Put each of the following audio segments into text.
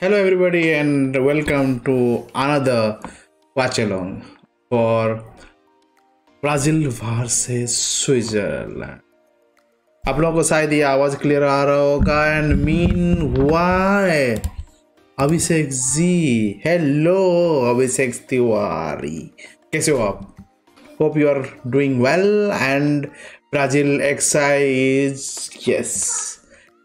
Hello, everybody, and welcome to another watch along for Brazil versus Switzerland. आप लोगों को शायद ये आवाज़ क्लियर आ रहा होगा and mean why Abhishek ji hello Abhishek Tiwari कैसे हो आप hope you are doing well and Brazil excise yes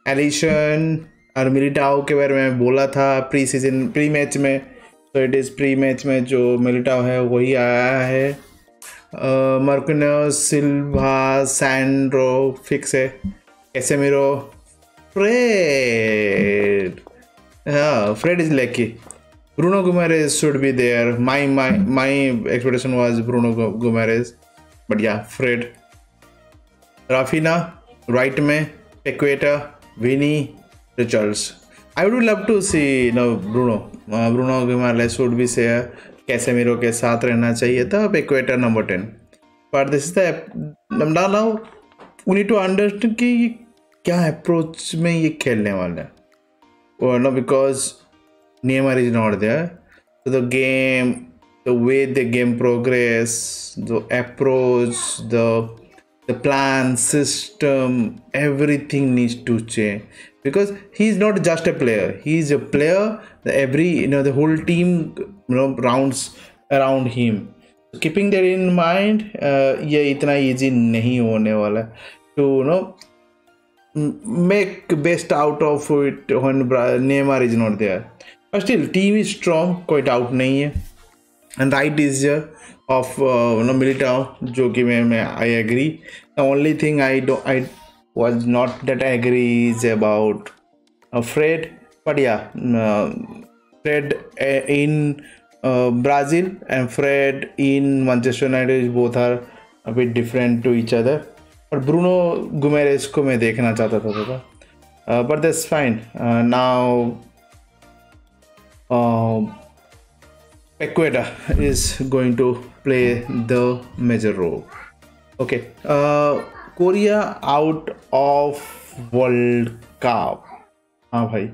Alisson और मिलिटाओ के बारे में बोला था प्री सीज़न प्री मैच में। तो इट इज़ प्री मैच में जो मिलिटाओ है, वही आया है। मर्कनो सिल्वा सैंड्रो फिक्स है। कैसेमिरो फ्रेड हाँ Fred is lucky Bruno Guimaraes should be there my my my expectation was Bruno Guimaraes but या फ्रेड राफीना राइट में। टेक्वेटा Vini results. I would love to see you know Bruno. Uh, Bruno Guimaraes should be say Casemiro के साथ रहना चाहिए था अब equator number ten but this is the now we need to understand कि ये क्या अप्रोच में ये खेलने वाला है no because Neymar is not there the game the way the game progress the approach the the plan system everything needs to change because he's not just a player he's a player every you know the whole team you know rounds around him keeping that in mind uh, ये इतना easy नहीं होने वाला to you know make best out of it when Neymar is not there but still team is strong कोई doubt नहीं है and right is here of uh, you know Militao जो कि मैं मैं I agree the only thing I don't I was not that agrees about uh, Fred, but yeah, uh, Fred uh, in uh, Brazil and Fred in Manchester United both are a bit different to each other. But Bruno Guimaraes को मैं देखना चाहता था था uh, but that's fine. Uh, now uh, Ecuador is going to play the major role. Okay. Uh, Korea out of World Cup हाँ भाई।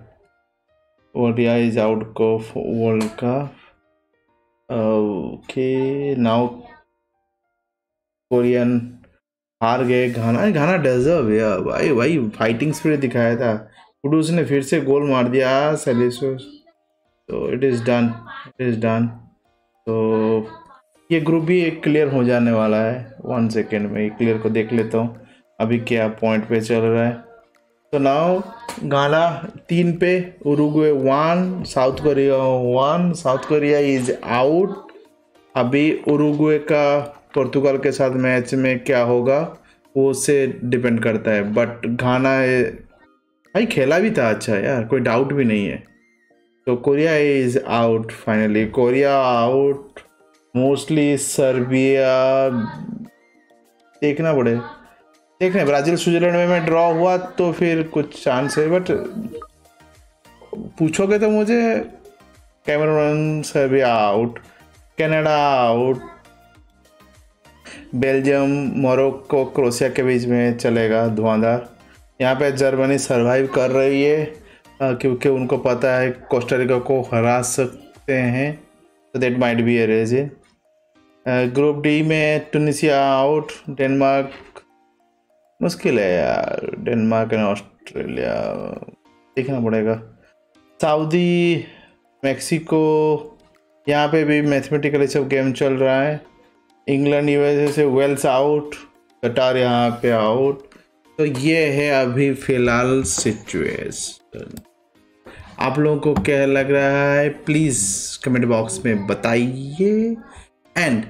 Korea is out of World Cup okay, now Korean हार गए। घाना घाना डजर्व है भाई। भाई fighting spirit दिखाया था। कुडूस ने फिर से गोल मार दिया तो it is done it is done तो ये ग्रुप भी एक क्लियर हो जाने वाला है। वन सेकेंड में क्लियर को देख लेता हूँ। अभी क्या पॉइंट पे चल रहा है। तो नाउ गाना तीन पे Uruguay one South Korea one South Korea is out अभी उरुग्वे का पुर्तगाल के साथ मैच में क्या होगा, वो उससे डिपेंड करता है। बट घाना भाई खेला भी था अच्छा यार, कोई डाउट भी नहीं है। तो Korea is out finally Korea out mostly Serbia, देखना पड़े। देख रहे ब्राज़ील, स्विट्जरलैंड में मैं ड्रॉ हुआ तो फिर कुछ चांस है बट पूछोगे तो मुझे, Cameroon, Serbia out Canada out Belgium, Morocco Croatia के बीच में चलेगा धुआंधार। यहाँ पे जर्मनी सरवाइव कर रही है क्योंकि उनको पता है कोस्टारिका को हरा सकते हैं तो that might be a group D में टूनिसिया आउट डेनमार्क मुश्किल है यार। डेनमार्क एंड ऑस्ट्रेलिया देखना पड़ेगा। सऊदी मैक्सिको यहाँ पे भी मैथमेटिकली सब गेम चल रहा है। इंग्लैंड यूएसए से वेल्स आउट कटार यहाँ पे आउट तो ये है अभी फ़िलहाल सिचुएशन आप लोगों को क्या लग रहा है? प्लीज़ कमेंट बॉक्स में बताइए। एंड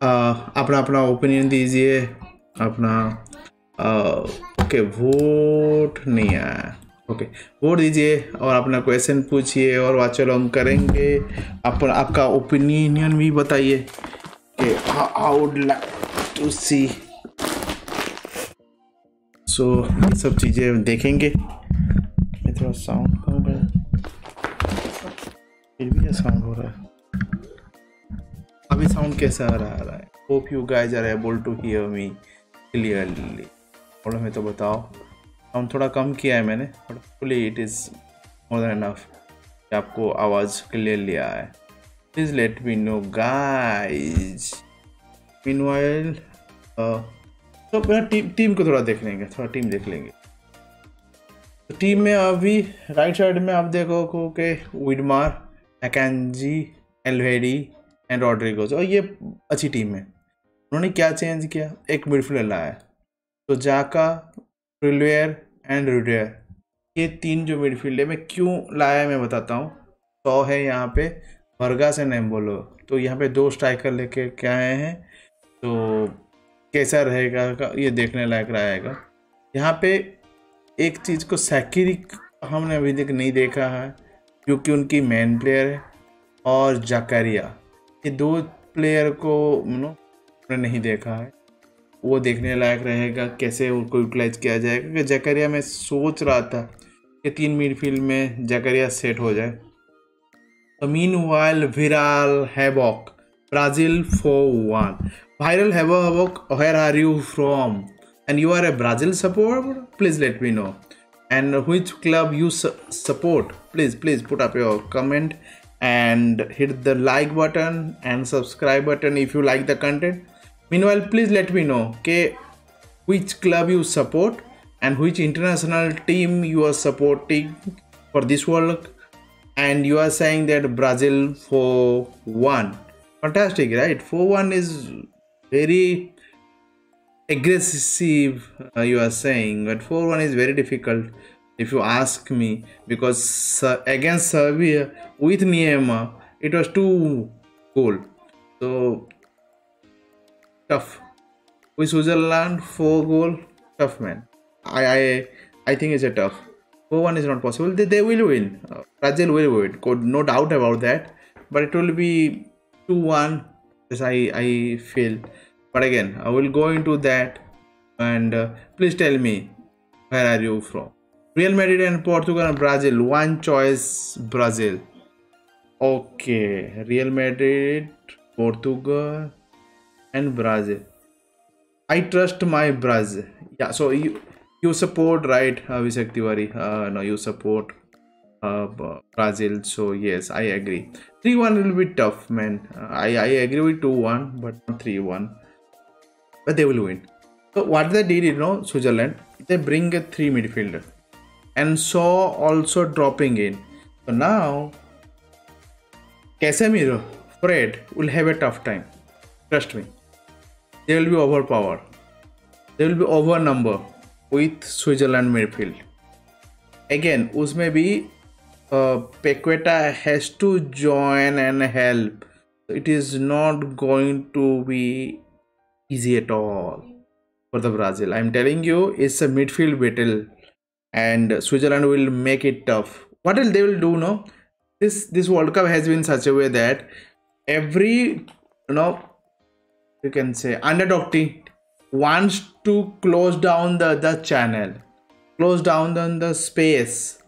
अपना अपना ओपिनियन दीजिए। अपना ओके वोट नहीं आया। ओके वोट दीजिए और अपना क्वेश्चन पूछिए और वाच लॉन्ग करेंगे। अपना, आपका ओपिनियन भी बताइए कि would like to see so सब चीज़ें देखेंगे। थोड़ा साउंड कम कर फिर भी साउंड हो रहा है। अभी साउंड कैसा आ रहा है? Hope you guys are able to hear me clearly थोड़ा मैं तो बताओ हम थोड़ा कम किया है मैंने but fully it is more than enough आपको आवाज़ क्लियर लिया है please let me know guys meanwhile तो अपना टीम टीम को थोड़ा देख लेंगे, थोड़ा टीम देख लेंगे। तो टीम में अभी राइट साइड में आप देखो को के विडमार एकेंजी एलवेडी एंड रॉड्रिगोज और ये अच्छी टीम है। उन्होंने क्या चेंज किया? एक मिडफील्डर लाया। तो जाका प्रिलवेयर एंड रुडेयर, ये तीन जो मिडफील्ड है, मैं क्यों लाया मैं बताता हूँ। सौ है यहाँ पे, वर्गास एंड एम्बोलो। तो यहाँ पे दो स्ट्राइकर लेके क्या आए हैं? तो कैसा रहेगा, ये देखने लायक रहेगा। यहाँ पे एक चीज़ को सैकिरिक हमने अभी तक नहीं देखा है, क्योंकि उनकी मेन प्लेयर है और जाकारिया। ये दो प्लेयर को नो नहीं देखा है। वो देखने लायक रहेगा कैसे उनको यूटिलाइज किया जाएगा क्योंकि जकरिया में सोच रहा था कि तीन मिडफील्ड में जकरिया सेट हो जाए। तो meanwhile viral havoc Brazil four one viral havoc where are you from and you are a Brazil support please let me know And which you su support, please, please put up your comment. And hit the like button and subscribe button if you like the content. Meanwhile, please let me know okay, which club you support and which international team you are supporting for this World and you are saying that Brazil for one. Fantastic, right? For one is very aggressive uh, you are saying but 4-1 is very difficult if you ask me because against Serbia with Niema it was too cool so tough. With Switzerland 4 goal tough man. I I, I think it's a tough. 4-1 is not possible. They, they will win. Uh, Brazil will win. No doubt about that. But it will be 2-1 as I, I feel. But again i will go into that. And uh, please tell me where are you from real madrid and portugal and brazil. One choice brazil. Okay real madrid portugal and brazil. I trust my brazil. Yeah so you you support right uh, Vishak Tiwari? Uh, no you support uh, Brazil. So yes I agree. 3-1 will be tough man. Uh, I, I agree with 2-1 but 3-1 but they will win. So what they did, you know, Switzerland, they bring a three midfielder and Saw also dropping in. So now Casemiro, Fred will have a tough time. Trust me. They will be overpowered. They will be overnumber with Switzerland midfield. Again, Uzme be uh, Pequeta has to join and help. It is not going to be easy at all for the Brazil. I'm telling you, it's a midfield battle and Switzerland will make it tough. What will they will do? No, this this World Cup has been such a way that every you know you can say underdog team wants to close down the the channel, close down the, the space.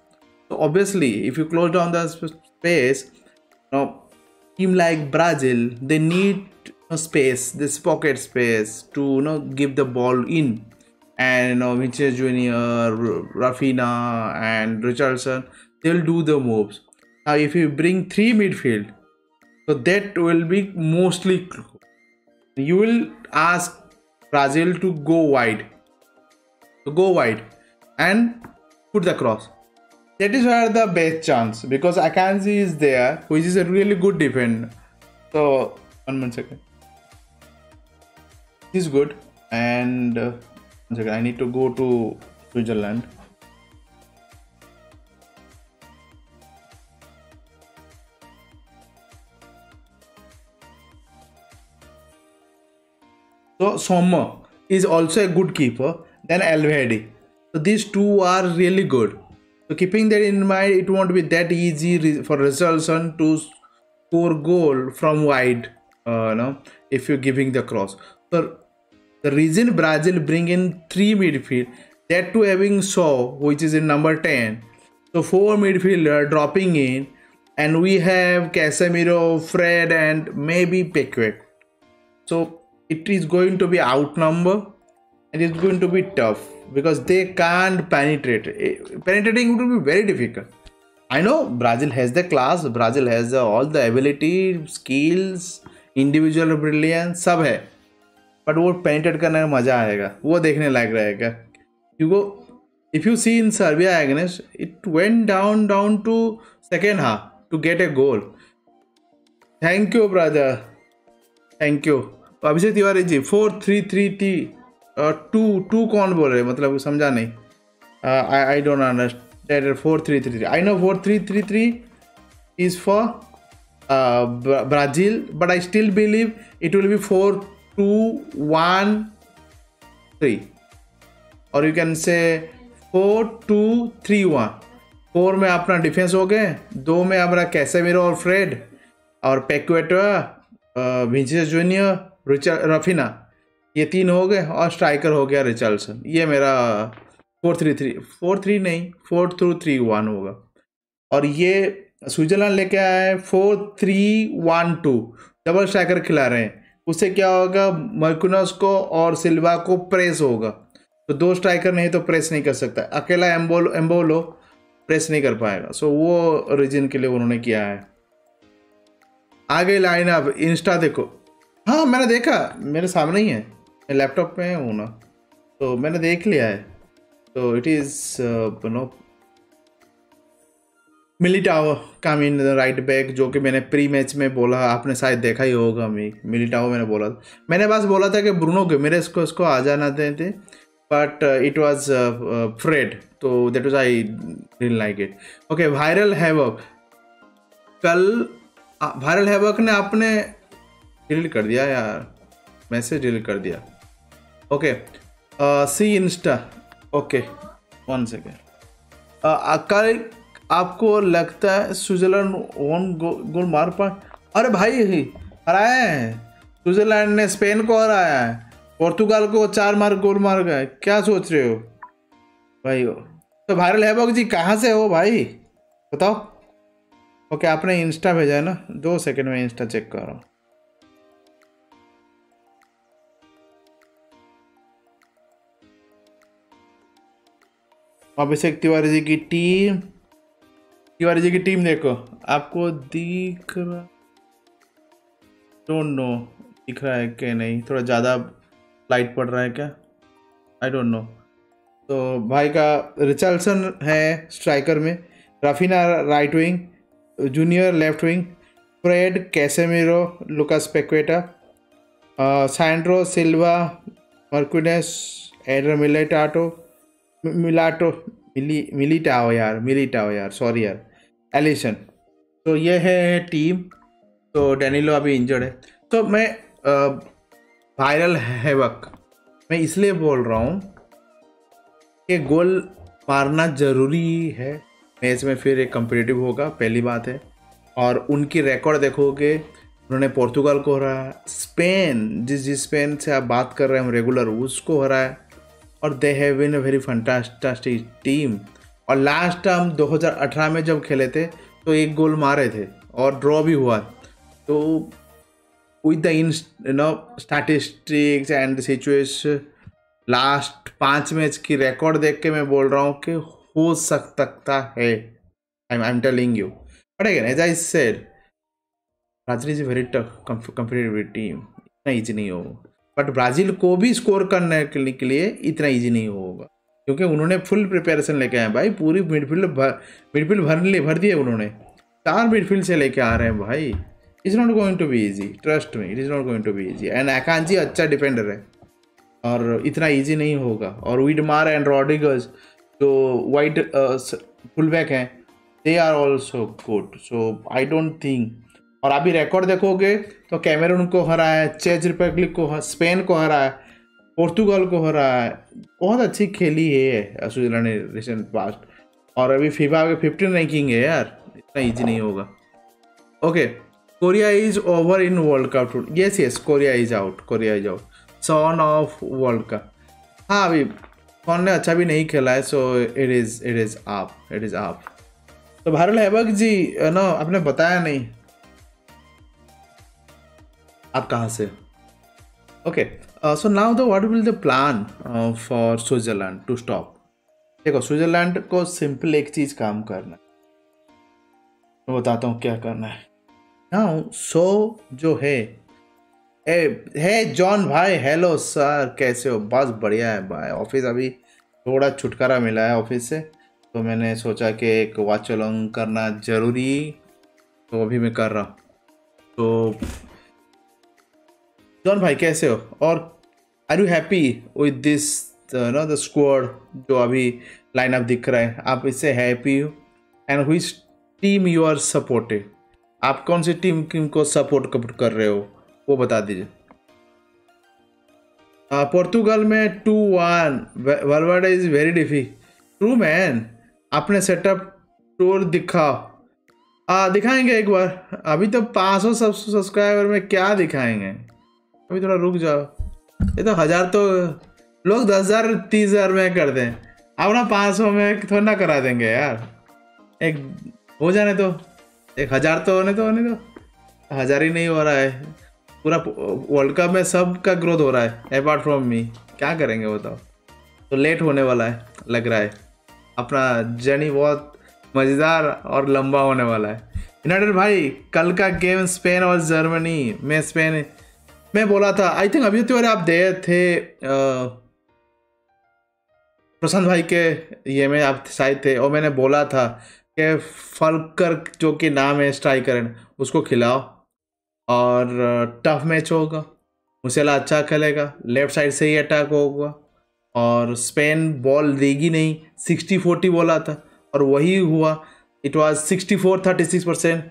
So obviously, if you close down the space, you know, team like Brazil, they need a space this pocket space to you know give the ball in and you know Vinicius Junior, Rafina, and Richardson they'll do the moves. Now if you bring three midfield so that will be mostly you will ask Brazil to go wide. To go wide and put the cross. That is where the best chance because Akanji is there which is a really good defender. So one one second. He's good and uh, I need to go to Switzerland. So Sommer is also a good keeper then Elvedi so these two are really good. So keeping that in mind it won't be that easy for Richarlison to score goal from wide uh, no if you're giving the cross. So the reason Brazil bring in three midfield, that to having Shaw, which is in number 10. So four midfielder dropping in, and we have Casemiro, Fred, and maybe Pickwick. So it is going to be outnumber, and it's going to be tough because they can't penetrate. Eh, penetrating would be very difficult. I know Brazil has the class, Brazil has the, all the ability, skills, individual brilliance सब है but वो painted करने में मज़ा आएगा। वो देखने लायक रहेगा। क्योंकि if you see in Serbia against it went down down to second half to get a goal thank you brother thank you Abhishek Tiwari ji four three three T two two कौन बोल रहे मतलब समझा नहीं। I I don't understand four three three three I know four three three three is for Brazil but I still believe it will be four two, one, three. और you can say four two three one four में अपना defence हो गए, दो में अपना कैसे मेरो और फ्रेड और पेक्वेटा विंचेस जूनियर रफीना ये तीन हो गए, और स्ट्राइकर हो गया रिचर्डसन ये मेरा four three three four three नहीं फोर थ्रू थ्री वन होगा। और ये स्विट्जरलैंड लेके आया है four three one two double striker खिला रहे हैं। उससे क्या होगा? मर्कुनस को और सिल्वा को प्रेस होगा। तो दो स्ट्राइकर नहीं तो प्रेस नहीं कर सकता। अकेला एम्बोलो एम्बोलो प्रेस नहीं कर पाएगा। सो वो रीजन के लिए उन्होंने किया है। आगे लाइन अब इंस्टा देखो। हाँ मैंने देखा। मेरे सामने ही है। लैपटॉप में हूँ ना। तो मैंने देख लिया है। तो इट इज़ नो मिलिटाओ का मीन राइट बैक जो कि मैंने प्री मैच में बोला, आपने शायद देखा ही होगा मी मिलिटाओ मैंने बोला मैंने बस बोला था कि ब्रूनो के, मेरे इसको आ जाना थे बट इट वॉज़ फ्रेड तो that was I dill like it okay viral havoc कल वायरल हैवक ने आपने डिलीट कर दिया यार। मैसेज डिलीट कर दिया। Okay see Insta okay one second कल आपको लगता है स्विट्जरलैंड वन गोल मार पाए अरे भाई हराया है। स्विट्जरलैंड ने स्पेन को हराया है। पोर्तुगाल को चार मार, गोल मार गए। क्या सोच रहे हो? भाई हो। तो वायरल हैवक जी कहाँ से हो भाई? बताओ। ओके, आपने इंस्टा भेजा है ना? दो सेकंड में इंस्टा चेक कर रहा हूँ। अभिषेक तिवारी जी की टीम तिवारी जी की टीम देखो। आपको दिख रहा डोंट नो दिख रहा है कि नहीं? थोड़ा ज़्यादा लाइट पड़ रहा है क्या? आई डोंट नो तो भाई का रिचर्डसन है स्ट्राइकर में। Raphinha right wing junior left wing Fred Casemiro Lucas Paqueta Sandro Silva Marquinhos Eder Militao Militao मिली मिलीटाओ यार मिलीटाओ यार सॉरी यार। एलिसन तो ये है टीम। तो डेनिलो अभी इंजर्ड है। तो मैं वायरल हैवक मैं इसलिए बोल रहा हूँ कि गोल मारना ज़रूरी है। मैच में फिर एक कम्पिटेटिव होगा, पहली बात है। और उनकी रिकॉर्ड देखोगे, उन्होंने पोर्तुगाल को हराया। स्पेन, जिस जिस स्पेन से आप बात कर रहे हैं, हम रेगुलर उसको हराया। और they have been a very fantastic team और लास्ट हम 2018 में जब खेले थे तो एक गोल मारे थे और ड्रॉ भी हुआ। तो with the in no statistics and situation last पाँच मैच की रिकॉर्ड देख के मैं बोल रहा हूँ कि हो सकता है। I am telling you But again, as I said, Brazil is very tough competitive team इतना ईजी नहीं होगा। बट ब्राज़ील को भी स्कोर करने के लिए इतना ईजी नहीं होगा। क्योंकि उन्होंने फुल प्रिपेरेशन लेके आए भाई। पूरी मिडफील्ड मिडफील्ड भर ले भर दिए उन्होंने। चार मिडफील्ड से लेके आ रहे हैं भाई। Is not going to be easy trust me it is not going to be easy and Akanji अच्छा डिफेंडर है। और इतना ईजी नहीं होगा। और विडमार एंड रॉड्रिगस जो वाइट फुल बैक हैं they are also good so I don't think और अभी रिकॉर्ड देखोगे तो कैमरून को हराया चेज रिपब्लिक को स्पेन को हराया। पोर्तुगाल को हराया बहुत अच्छी खेली है स्विट्जरलैंड ने रिसेंट पास्ट और अभी फीफा के फिफ्टीन रैंकिंग है यार, इतना ईजी नहीं होगा। Okay Korea is over in World Cup two yes yes Korea is out Korea is out Son of World Cup हाँ अभी कौन ने अच्छा भी नहीं खेला है so it is it is आप इट इज़ आप तो भारल हैबक जी ना, आपने बताया नहीं। आप कहाँ से? Okay so now the what will the plan for Switzerland to stop देखो स्विट्जरलैंड को सिंपल एक चीज़ काम करना मैं बताता हूँ क्या करना है। नाउ सो जो है, ए, है जॉन भाई हेलो सर कैसे हो? बस बढ़िया है भाई। ऑफ़िस अभी थोड़ा छुटकारा मिला है ऑफ़िस से। तो मैंने सोचा कि एक वॉच अलॉन्ग करना ज़रूरी तो अभी मैं कर रहा हूँ। तो जॉन भाई कैसे हो? और are you happy with this no the squad जो अभी लाइनअप दिख रहा है? आप इससे हैप्पी हो? एंड हुई टीम यू आर सपोर्टेड आप कौन सी टीम को सपोर्ट कर रहे हो? वो बता दीजिए। पोर्तुगल में two one world is very defy true man आपने सेटअप टूर दिखाओ आ, दिखाएँगे एक बार। अभी तो पाँच सौ सब्सक्राइबर में क्या दिखाएँगे? अभी थोड़ा रुक जाओ। ये तो हज़ार तो लोग दस हज़ार, तीस हज़ार में कर दें। अब ना पाँच सौ में थोड़ा ना करा देंगे यार। एक हो जाने तो एक हज़ार तो होने तो होने तो हज़ार ही नहीं हो रहा है। पूरा वर्ल्ड कप में सब का ग्रोथ हो रहा है अपार्ट फ्रॉम मी क्या करेंगे बताओ? तो लेट होने वाला है, लग रहा है। अपना जर्नी बहुत मज़ेदार और लंबा होने वाला है। यूनाइटेड भाई, कल का गेम स्पेन और जर्मनी में स्पेन मैं बोला था आई थिंक अभी तो आप दे थे प्रशांत भाई के, ये में आप शायद थे। और मैंने बोला था कि फलकर जो कि नाम है स्ट्राइकर उसको खिलाओ और टफ मैच होगा। मुसेला अच्छा खेलेगा, लेफ़्ट साइड से ही अटैक होगा। और स्पेन बॉल देगी नहीं, सिक्सटी फोर्टी बोला था और वही हुआ। It was sixty four thirty six percent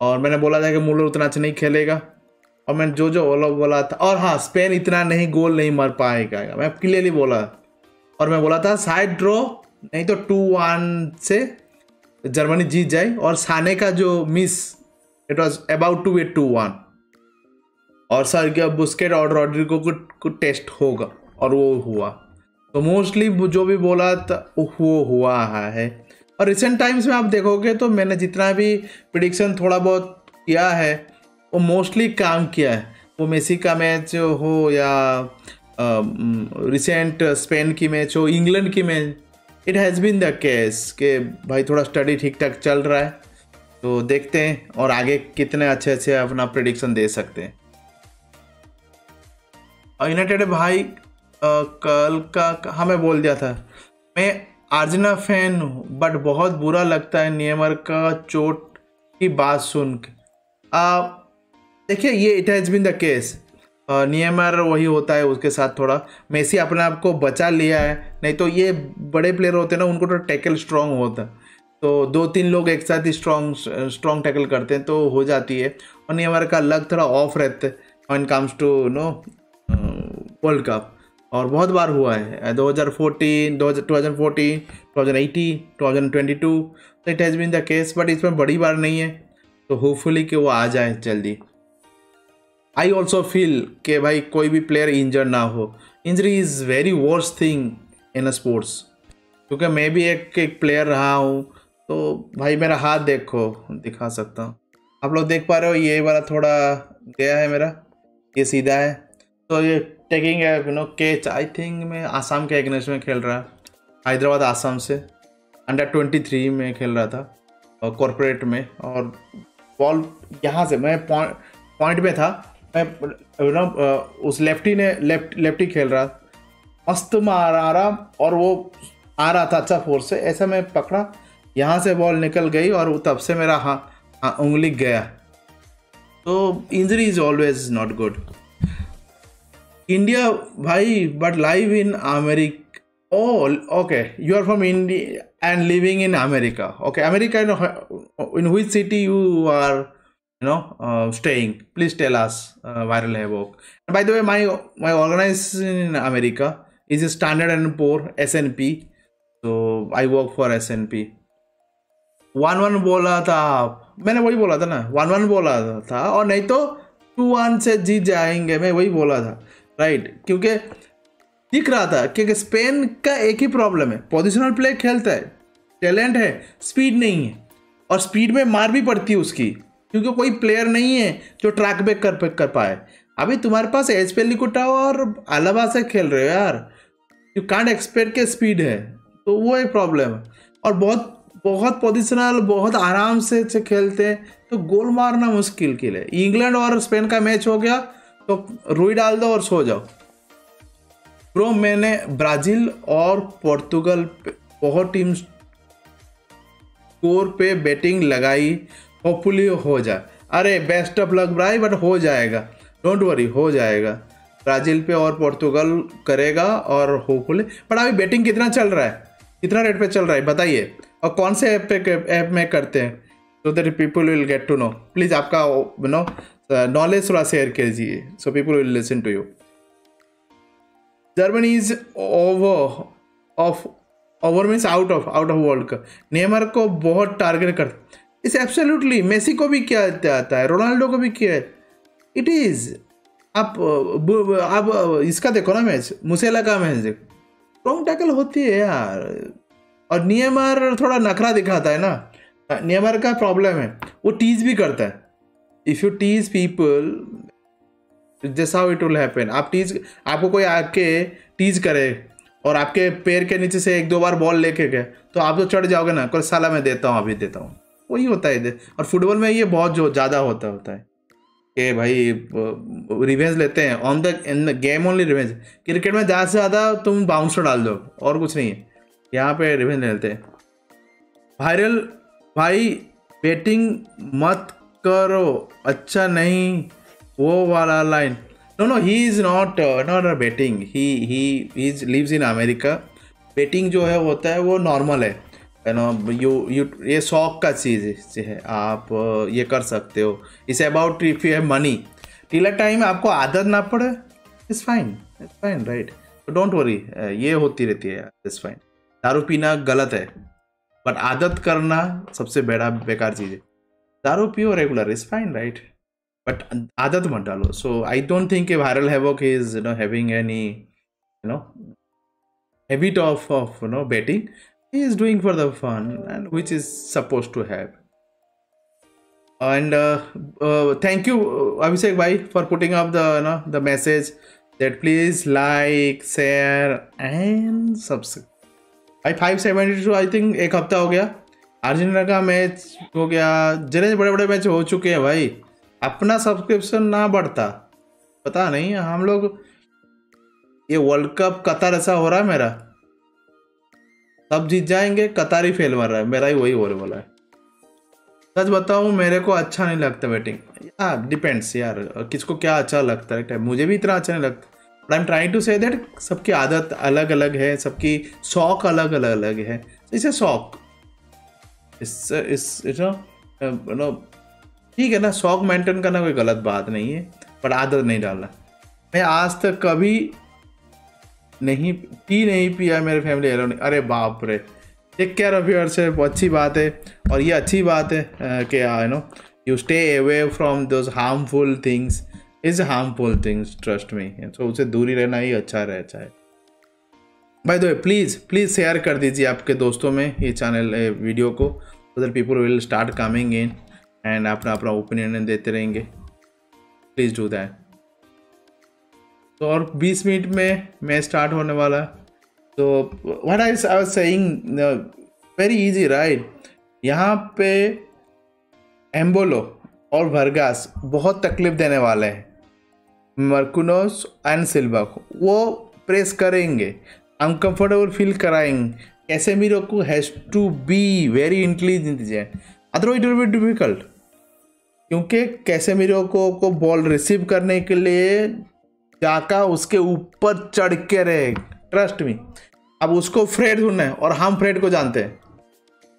और मैंने बोला था कि मुलर उतना अच्छा नहीं खेलेगा। और मैंने जो जो बोला बोला था। और हाँ स्पेन इतना नहीं गोल नहीं मार पाएगा। मैं क्लियरली बोला। और मैं बोला था साइड ड्रॉ नहीं तो टू वन से जर्मनी जीत जाए। और साने का जो miss it was about to eight two one और सर क्या बुस्केट और रॉड्रिको को टेस्ट होगा। और वो हुआ। तो मोस्टली जो भी बोला था, वो हुआ है। और रिसेंट टाइम्स में आप देखोगे तो मैंने जितना भी प्रिडिक्शन थोड़ा बहुत किया है। वो मोस्टली काम किया है। वो मेसी का मैच हो या रिसेंट स्पेन की मैच हो इंग्लैंड की match it has been the case कि भाई थोड़ा स्टडी ठीक ठाक चल रहा है। तो देखते हैं और आगे कितने अच्छे अच्छे अपना प्रडिक्शन दे सकते हैं। यूनाइटेड भाई आ, कल का हमें बोल दिया था। मैं आर्जना फ़ैन हूँ बट बहुत बुरा लगता है नियमर का चोट की बात सुन के। देखिए, ये it has been the case Neymar वही होता है उसके साथ थोड़ा। मेसी अपने आप को बचा लिया है। नहीं तो ये बड़े प्लेयर होते हैं ना, उनको तो टैकल स्ट्रांग होता है। तो दो तीन लोग एक साथ ही स्ट्रॉन्ग स्ट्रॉन्ग टैकल करते हैं तो हो जाती है। और नियमर का लग थोड़ा ऑफ़ रहता है when comes to no World Cup और बहुत बार हुआ है। 2014 2014 2018 2022 तो it has been the case but इसमें बड़ी बार नहीं है। तो होपफुली कि वो आ जाए जल्दी। आई ऑल्सो फील कि भाई कोई भी प्लेयर इंजर ना हो। Injury is very worse thing in a sports क्योंकि मैं भी एक एक प्लेयर रहा हूँ तो भाई मेरा हाथ देखो, दिखा सकता हूँ। आप लोग देख पा रहे हो, ये वाला थोड़ा गया है मेरा, ये सीधा है। तो ये टेकिंग है you know catch I think मैं आसाम के एगनेस्ट में खेल रहा। हैदराबाद आसाम से। अंडर ट्वेंटी थ्री में खेल रहा था कॉरपोरेट में, और बॉल यहाँ से, मैं पॉइंट पॉइंट में था यू उस लेफ्टी ने लेफ़्ट लेफ्टी खेल रहा मस्त मार रहा और वो आ रहा था अच्छा फोर्स से ऐसा मैं पकड़ा यहाँ से बॉल निकल गई और तब से मेरा हाँ, हाँ उंगली गया तो injury is always not good India भाई but live in America Oh, okay. You are from India and living in America. Okay, America. In which city you are you know uh, staying please tell us uh, viral havoc and by the way my my organization in america is a standard and poor snp so i work for snp one one बोला था मैंने वही बोला था ना one one बोला था और नहीं तो टू वन से जीत जाएँगे मैं वही बोला था राइट क्योंकि दिख रहा था क्योंकि स्पेन का एक ही प्रॉब्लम है पोजिशनल प्ले खेलता है टैलेंट है स्पीड नहीं है और स्पीड में मार भी पड़ती है उसकी क्योंकि कोई प्लेयर नहीं है जो ट्रैक बैक कर कर पाए। अभी तुम्हारे पास एच पी लिकुटा और अलावा से खेल रहे हो यार। यू कांट एक्सपेक्ट के स्पीड है। तो वो एक प्रॉब्लम है। और बहुत बहुत पोजिशनल बहुत आराम से खेलते हैं। तो गोल मारना मुश्किल के लिए। इंग्लैंड और स्पेन का मैच हो गया तो रुई डाल दो और सो जाओ। ब्रो मैंने ब्राज़ील और पोर्तुगल बहुत टीम स्कोर पे बैटिंग लगाई। होपफुली हो जाए। अरे best of luck bro but हो जाएगा। डोंट वरी हो जाएगा। ब्राज़ील पे और पोर्तुगल करेगा और होपफुली बट अभी बैटिंग कितना चल रहा है? कितना रेट पे चल रहा है? बताइए। और कौन से ऐप पे ऐप में करते हैं? So that people will get to know please आपका यू नो नॉलेज थोड़ा शेयर कीजिए। So people will listen to you Germany is over of over means out of out of World Cup Neymar को बहुत target कर इस absolutely Messi को भी किया जाता है? रोनाल्डो को भी किया है? इट इज़ आप आप इसका देखो ना मैच मुसेला का मैच देखो। रॉन्ग टैकल होती है यार। और नियमर थोड़ा नखरा दिखाता है ना। नियमर का प्रॉब्लम है। वो टीज भी करता है। If you tease people how it will happen आप टीज आपको कोई आके टीज करे और आपके पैर के नीचे से एक दो बार बॉल लेके गए तो आप तो चढ़ जाओगे ना। कोई साला मैं देता हूँ, अभी देता हूँ। वही होता है और फुटबॉल में ये बहुत जो ज़्यादा होता होता है कि भाई रिवेंज लेते हैं। On the in the game only revenge cricket में ज़्यादा से ज़्यादा तुम बाउंसर डाल दो, और कुछ नहीं है। यहाँ पे रिवेंज लेते हैं। वायरल भाई बेटिंग मत करो। अच्छा नहीं, वो वाला line no no he is not not betting he he is lives in America betting जो है होता है, वो नॉर्मल है। नो यू यू ये शौक का चीज़ है आप ये कर सकते हो। It's about if you have money till a time आपको आदत ना पड़े it's fine it's fine right don't worry ये होती रहती है इट्स फाइन दारू पीना गलत है बट आदत करना सबसे बड़ा, बेकार चीज़ है। दारू पियो regular is fine right but आदत मत डालो। So I don't think viral havoc is you know having any you know habit of of you know betting he is doing for the fun and which is supposed to have and uh, uh, thank you abhishek bhai for putting up the you know, the message that please like share and subscribe भाई five seventy two I think एक हफ़्ता हो गया Argentina का match हो गया जितने बड़े बड़े मैच हो चुके हैं भाई अपना सब्सक्रिप्शन ना बढ़ता पता नहीं हम लोग ये वर्ल्ड कप कतर ऐसा हो रहा है मेरा सब जीत जाएँगे, कतारी फेल मार रहा है, मेरा ही वही होने वाला है। सच बताऊँ, मेरे को अच्छा नहीं लगता बैटिंग यार डिपेंड्स यार, किसको क्या अच्छा लगता है मुझे भी इतना अच्छा नहीं लगता। But I am trying to say that सबकी आदत अलग अलग है, सबकी शौक अलग अलग अलग है। इसे शौक। इस इस नो ठीक है ना, शौक मेंटेन करना कोई गलत बात नहीं है, पर आदत नहीं डालना। मैं आज तक कभी नहीं, पी नहीं पिया मेरे फैमिली एलो नहीं अरे बाप रे। टेक केयर ऑफ़ योर से अच्छी बात है। और ये अच्छी बात है कि you know you stay away from those harmful things is harmful things trust me तो उसे दूरी रहना ही अच्छा रहता है। भाई दो प्लीज़ प्लीज़ शेयर कर दीजिए आपके दोस्तों में ये चैनल वीडियो को। Other people will start coming in and अपना अपना ओपिनियन देते रहेंगे। प्लीज़ डू दैट तो और 20 मिनट में मैच स्टार्ट होने वाला। तो what I I was saying very easy right यहाँ पे एम्बोलो और वर्गास बहुत तकलीफ़ देने वाले हैं। मर्कुनोस एंड सिल्वा को। वो प्रेस करेंगे। अनकंफर्टेबल फील कराएँगे। कैसे मीरो को has to be very intelligent otherwise it will be difficult क्योंकि कैसे मीरो को को बॉल रिसीव करने के लिए जाका उसके ऊपर चढ़ के रहे। ट्रस्ट में अब उसको फ्रेड ढूंढना है और हम फ्रेड को जानते हैं।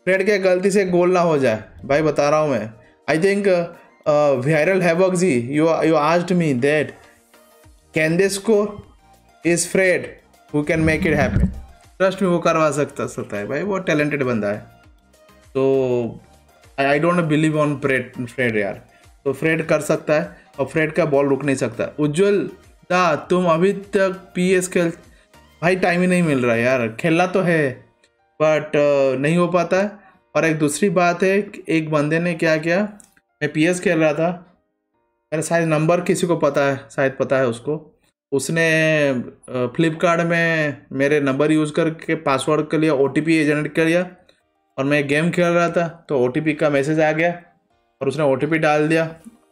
फ्रेड के गलती से गोल ना हो जाए। भाई बता रहा हूँ मैं। I think viral havoc ji you you asked me that can they score is Fred who can make it happen trust me वो करवा सकता सकता है। भाई वो टैलेंटेड बंदा है। तो I don't believe on Fred Fred यार। तो फ्रेड कर सकता है और फ्रेड का बॉल रुक नहीं सकता। उज्जवल दा, तुम अभी तक पी एस खेल, भाई टाइम ही नहीं मिल रहा यार। खेलना तो है बट नहीं हो पाता। है और एक दूसरी बात है एक बंदे ने क्या किया, मैं पी एस खेल रहा था। मेरा शायद नंबर किसी को पता है, शायद पता है उसको। उसने फ्लिपकार्ट में मेरे नंबर यूज़ करके पासवर्ड के लिए ओ टी पी जनरेट कर लिया और मैं गेम खेल रहा था तो ओ टी पी का मैसेज आ गया, और उसने ओ टी पी डाल दिया।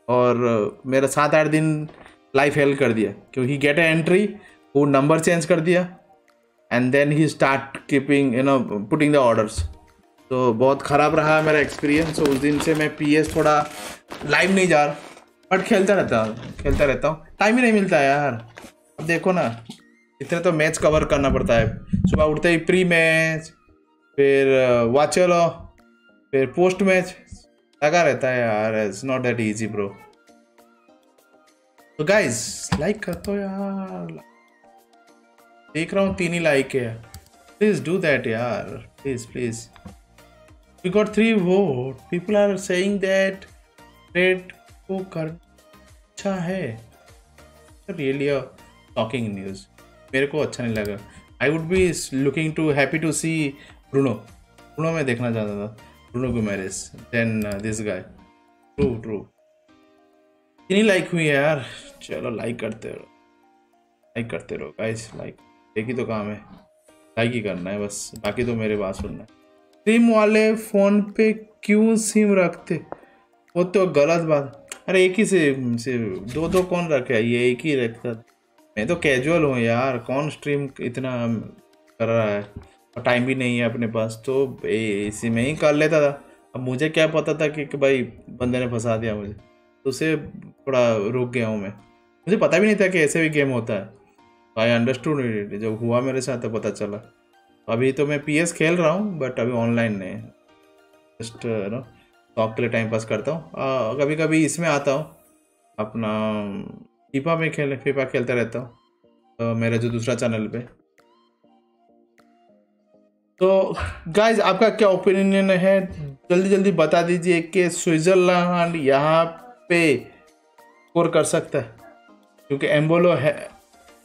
और मेरा सात आठ दिन लाइफ हेल्प कर दिया। क्योंकि गेट ए एंट्री वो नंबर चेंज कर दिया and then he start keeping you know putting the orders तो बहुत ख़राब रहा मेरा एक्सपीरियंस उस दिन से मैं पीएस थोड़ा लाइव नहीं जा रहा। बट खेलता रहता हूँ, खेलता रहता हूँ। टाइम ही नहीं मिलता यार। अब देखो ना, इतने तो मैच कवर करना पड़ता है। सुबह उठते ही प्री मैच फिर वाच लो फिर पोस्ट मैच लगा रहता है यार। It's not that easy bro तो गाइस लाइक कर दो यार। देख रहा हूँ, तीन ही लाइक है। प्लीज़ डू दैट यार। Please please we got three vote people are saying that trade को कर अच्छा है। रियली टॉकिंग न्यूज़ मेरे को अच्छा नहीं लगा। I would be looking to happy to see Bruno Bruno में देखना चाहता था। ब्रूनो को marriage then this guy true true इतनी लाइक हुई है यार। चलो लाइक करते रहो। लाइक करते रहो गाइस लाइक एक ही तो काम है। लाइक ही करना है बस। बाकी तो मेरे बात सुनना है। सिम वाले फ़ोन पे क्यों सिम रखते? वो तो गलत बात। अरे एक ही से, से दो दो कौन रखे ये एक ही रखता मैं तो कैजुअल हूँ यार। कौन स्ट्रीम इतना कर रहा है? और टाइम भी नहीं है अपने पास तो इसी में ही कर लेता था। अब मुझे क्या पता था कि, कि भाई बंदे ने फंसा दिया मुझे। तो उसे थोड़ा रुक गया हूँ मैं। मुझे पता भी नहीं था कि ऐसे भी गेम होता है। आई अंडरस्टूड जब हुआ मेरे साथ तो पता चला। अभी तो मैं पीएस खेल रहा हूँ बट अभी ऑनलाइन नहीं जस्ट नो शौक के लिए टाइम पास करता हूँ। कभी कभी इसमें आता हूँ। अपना फीफा में खेल फीफा खेलता रहता हूँ। तो मेरा जो दूसरा चैनल पे। तो गाइज़ आपका क्या ओपिनियन है? जल्दी जल्दी बता दीजिए कि स्विट्जरलैंड यहाँ पे स्कोर कर सकता है। क्योंकि एम्बोलो है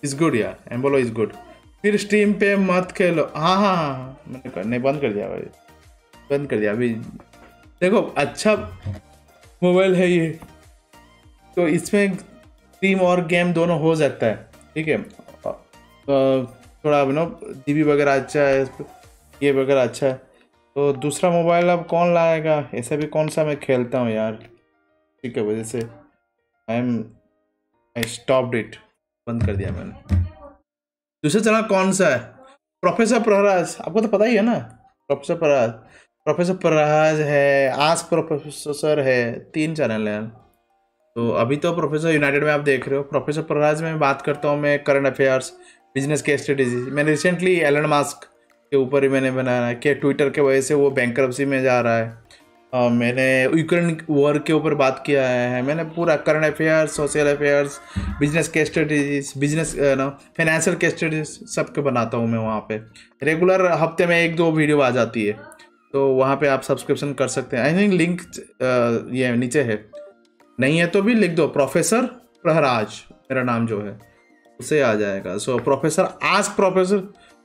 इज़ गुड यार एम्बोलो इज़ गुड फिर स्ट्रीम पे मत खेलो। हाँ हाँ हाँ, मैंने करने बंद कर दिया भाई। बंद कर दिया अभी। देखो अच्छा मोबाइल है ये। तो इसमें स्ट्रीम और गेम दोनों हो सकता है ठीक है? थोड़ा नो जी वगैरह अच्छा है ये वगैरह अच्छा है। तो दूसरा मोबाइल अब कौन लाएगा? ऐसा भी कौन सा मैं खेलता हूँ यार ठीक है वजह से। I am I stop it बंद कर दिया मैंने। दूसरा चैनल कौन सा है? प्रोफेसर प्रहराज आपको तो पता ही है ना? प्रोफेसर प्रहराज प्रोफेसर प्रहराज है, आज प्रोफेसर है, तीन चैनल हैं। तो अभी तो प्रोफेसर यूनाइटेड में आप देख रहे हो। प्रोफेसर प्रहराज में बात करता हूँ मैं करंट अफेयर्स बिज़नेस के स्ट्रेटेजी मैंने रिसेंटली एलन मास्क के ऊपर ही मैंने बनाया है, कि ट्विटर के वजह से वो बैंक में जा रहा है। मैंने यूक्रेन वॉर के ऊपर बात किया है मैंने पूरा current affairs, social affairs, business के स्ट्रेटेजीज, बिज़नेस ना फाइनेंशियल के स्ट्रेटेजीज सब के बनाता हूँ मैं वहाँ पे। रेगुलर हफ़्ते में एक दो वीडियो आ जाती है तो वहाँ पे आप सब्सक्रिप्शन कर सकते हैं। आई थिंक लिंक ये नीचे है। नहीं है तो भी लिख दो प्रोफेसर प्रहराज मेरा नाम जो है, उसे आ जाएगा। सो प्रोफेसर आज प्रोफेसर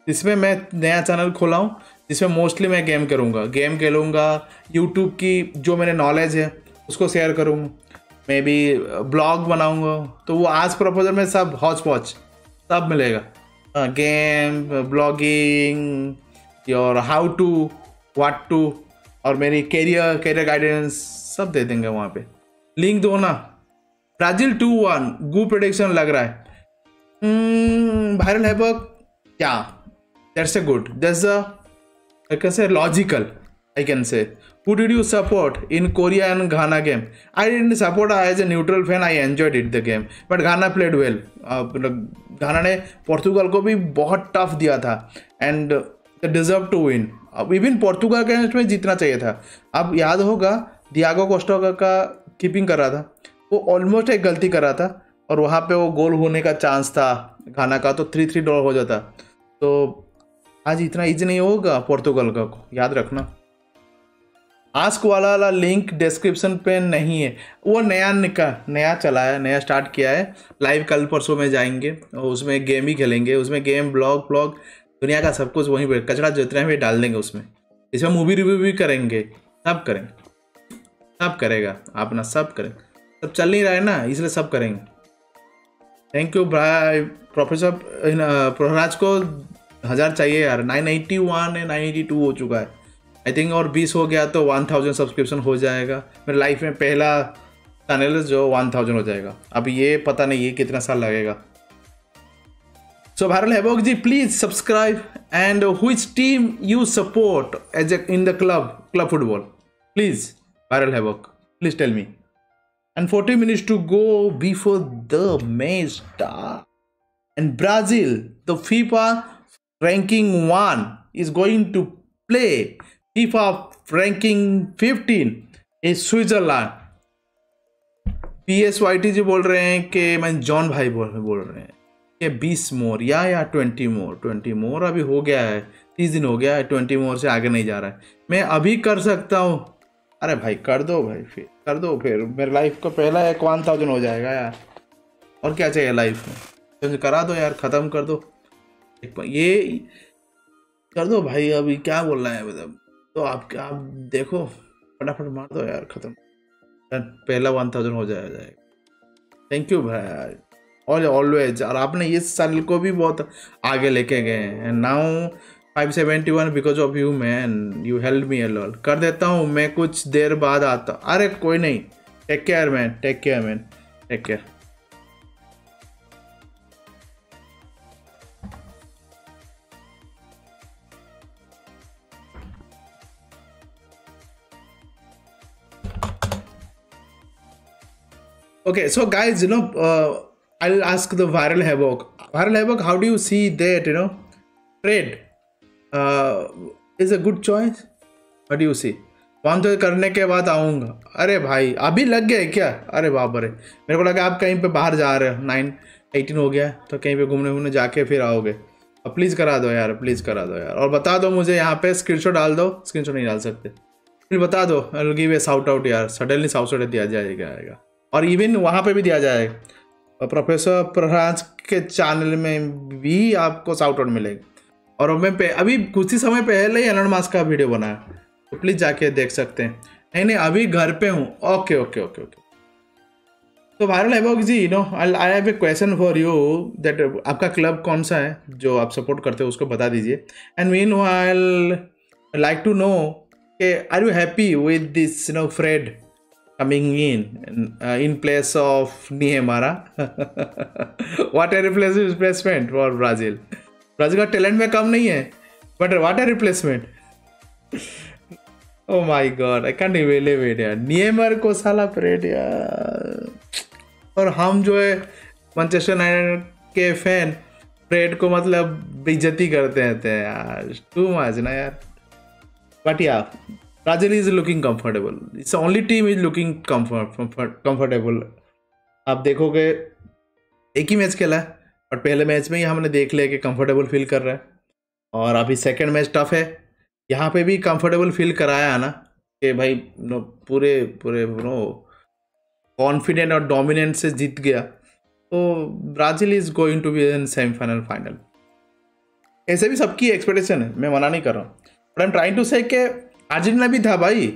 इसमें मैं नया चैनल खोला हूँ जिसमें मोस्टली मैं गेम करूँगा। गेम खेलूँगा यूट्यूब की जो मेरे नॉलेज है, उसको शेयर करूँगा। मैं भी ब्लॉग बनाऊँगा। तो वो आज प्रपोजल में सब हॉच पॉच सब मिलेगा। गेम ब्लॉगिंग और हाउ टू वाट टू और मेरी कैरियर कैरियर गाइडेंस सब दे देंगे वहाँ पे। लिंक दो ना। ब्राज़ील टू वन गु प्रोडिक्शन लग रहा है। वायरल है क्या that's a good that's I can say logical I can say who did you support in Korea and Ghana game? I didn't support as a neutral fan. I enjoyed it the game, but Ghana played well. घाना ने पोर्तुगल को भी बहुत tough दिया था. And deserve to win अब even Portugal के match में जीतना चाहिए था. अब याद होगा दियागो कोस्टो का कीपिंग कर रहा था. वो ऑलमोस्ट एक गलती कर रहा था. और वहाँ पे वो गोल होने का चांस था घाना का तो थ्री थ्री ड्रॉ हो जाता. तो आज इतना ईजी नहीं होगा पोर्तुगल का को, याद रखना। आस्क वाला वाला लिंक डिस्क्रिप्शन पे नहीं है। वो नया निका, नया चला है नया स्टार्ट किया है। लाइव कल परसों में जाएँगे और उसमें गेम ही खेलेंगे, उसमें गेम ब्लॉग ब्लॉग दुनिया का सब कुछ वहीं पर कचरा जितना है डाल देंगे उसमें। इसमें मूवी रिव्यू भी करेंगे, सब करेंगे। सब करेगा, अपना सब करेंगे सब चल नहीं रहा है ना, इसलिए सब करेंगे। थैंक यू भाई प्रोफेसर प्रहराज को हज़ार चाहिए यार। नाइन एट्टी वन है नाइन एटी टू हो चुका है। आई थिंक और 20 हो गया तो 1000 सब्सक्रिप्शन हो जाएगा। मेरे लाइफ में पहला चैनल जो 1000 हो जाएगा। अब ये पता नहीं ये कितना साल लगेगा। So viral havoc ji please subscribe and which team you support as in the club club football? Please viral havoc please tell me. And 40 minutes to go before the match start. And brazil, the fifa ranking 1 is going to play FIFA ranking 15 is Switzerland. P S Y T ji बोल रहे हैं कि मैं John भाई बोल बोल रहे हैं कि बीस मोर या या ट्वेंटी मोर ट्वेंटी मोर अभी हो गया है, तीस दिन हो गया है, ट्वेंटी मोर से आगे नहीं जा रहा है। मैं अभी कर सकता हूँ। अरे भाई, कर दो भाई, फिर, कर दो फिर। मेरे लाइफ का पहला एक वन थाउज़ेंड हो जाएगा यार। और क्या चाहिए लाइफ में? तो करा दो यार, ख़त्म कर दो। ये कर दो भाई, अभी क्या बोल रहे हैं मतलब? तो आप आप देखो, फटाफट मार दो यार, ख़त्म। पहला वन थाउज़ेंड हो जाएगा। थैंक यू भाई। और ऑलवेज और आपने इस साल को भी बहुत आगे लेके गए हैं। Now five seventy one because of you man you help me L कर देता हूँ, मैं कुछ देर बाद आता। अरे, कोई नहीं। Take care man take care man take care okay so guys you know uh, i'll ask the viral havoc. Viral havoc how do you see that you know trade? Uh, is a good choice? What do you see? One तो करने के बाद आऊँगा। अरे भाई अभी लग गए क्या? अरे बाप रे। मेरे को लगा आप कहीं पे बाहर जा रहे हो। नाइन एटीन हो गया। तो कहीं पे घूमने घूमने जाके फिर आओगे। अब प्लीज़ करा दो यार प्लीज़ करा दो यार। और बता दो मुझे यहाँ पे स्क्रीनशॉट डाल दो। स्क्रीनशॉट नहीं डाल सकते। फिर बता दो। गिव ए साउट आउट यार। सडनली साउट आउट दिया जाएगा आएगा। और इवन वहाँ पे भी दिया जाएगा प्रोफेसर प्रहराज के चैनल में भी आपको साउट आउट मिलेगा। और मैं पे, अभी कुछ ही समय पहले ही एलन मास्क का वीडियो बनाया तो प्लीज़ जाके देख सकते हैं। नहीं नहीं, अभी घर पे हूँ। ओके ओके ओके ओके तो viral havoc ji you know I I have a question for you that आपका क्लब कौन सा है? जो आप सपोर्ट करते हो, उसको बता दीजिए। And meanwhile like to know के are you happy with this no Fred coming in uh, in place of Niemara. what a replacement for Brazil. Brazil का टैलेंट में कम नहीं है but what a replacement oh my God I can't believe it यार। Neymar को साला parade यार। और हम जो है मैनचेस्टर यूनाइटेड के फ़ैन परेड को मतलब बेइज्जती करते हैं यार। टू मच ना यार। बट या Brazil is looking comfortable. It's only team is looking comfort, comfort comfortable. आप देखोगे एक ही मैच खेला है और पहले मैच में ही हमने देख लिया कि कंफर्टेबल फील कर रहा है। और अभी सेकंड मैच टफ है। यहाँ पे भी कंफर्टेबल फील कराया ना कि भाई नो पूरे पूरे नो कॉन्फिडेंट और डोमिनेंट से जीत गया। तो Brazil is going to be in semifinal final ऐसे भी सबकी एक्सपेक्टेशन है मैं मना नहीं कर रहा हूँ। But I am trying to say Argentina भी था भाई।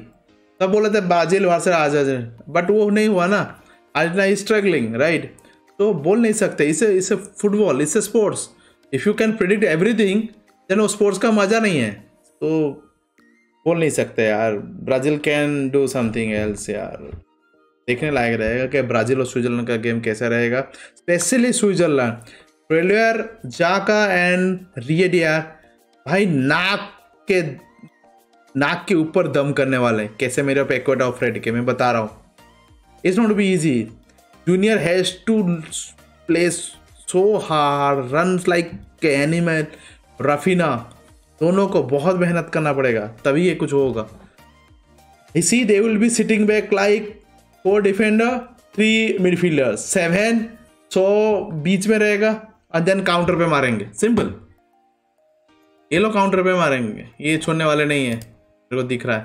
तब बोले थे ब्राज़ील वहाँ से आ जाए बट वो नहीं हुआ ना। अर्जेंटीना इज़ स्ट्रगलिंग राइट तो बोल नहीं सकते। इसे इसे फुटबॉल इसे sports if you can predict everything then वो स्पोर्ट्स का मज़ा नहीं है। तो बोल नहीं सकते यार। Brazil can do something else यार। देखने लायक रहेगा कि ब्राज़ील और स्विट्जरलैंड का गेम कैसा रहेगा। स्पेशली स्विट्जरलैंड प्रेलियर जाका एंड रियडिया भाई, नाक के नाक के ऊपर दम करने वाले हैं। कैसे मेरे पे एक्वेट ऑफ़ रेड के? मैं बता रहा हूँ। It's not be easy junior has to play so hard run like animal Raphinha दोनों को बहुत मेहनत करना पड़ेगा, तभी ये कुछ होगा। इसी they will be sitting back like four defender three midfielder seven so बीच में रहेगा और देन काउंटर पे मारेंगे। सिंपल ये लोग काउंटर पे मारेंगे। ये छोड़ने वाले नहीं है। मेरे को दिख रहा है।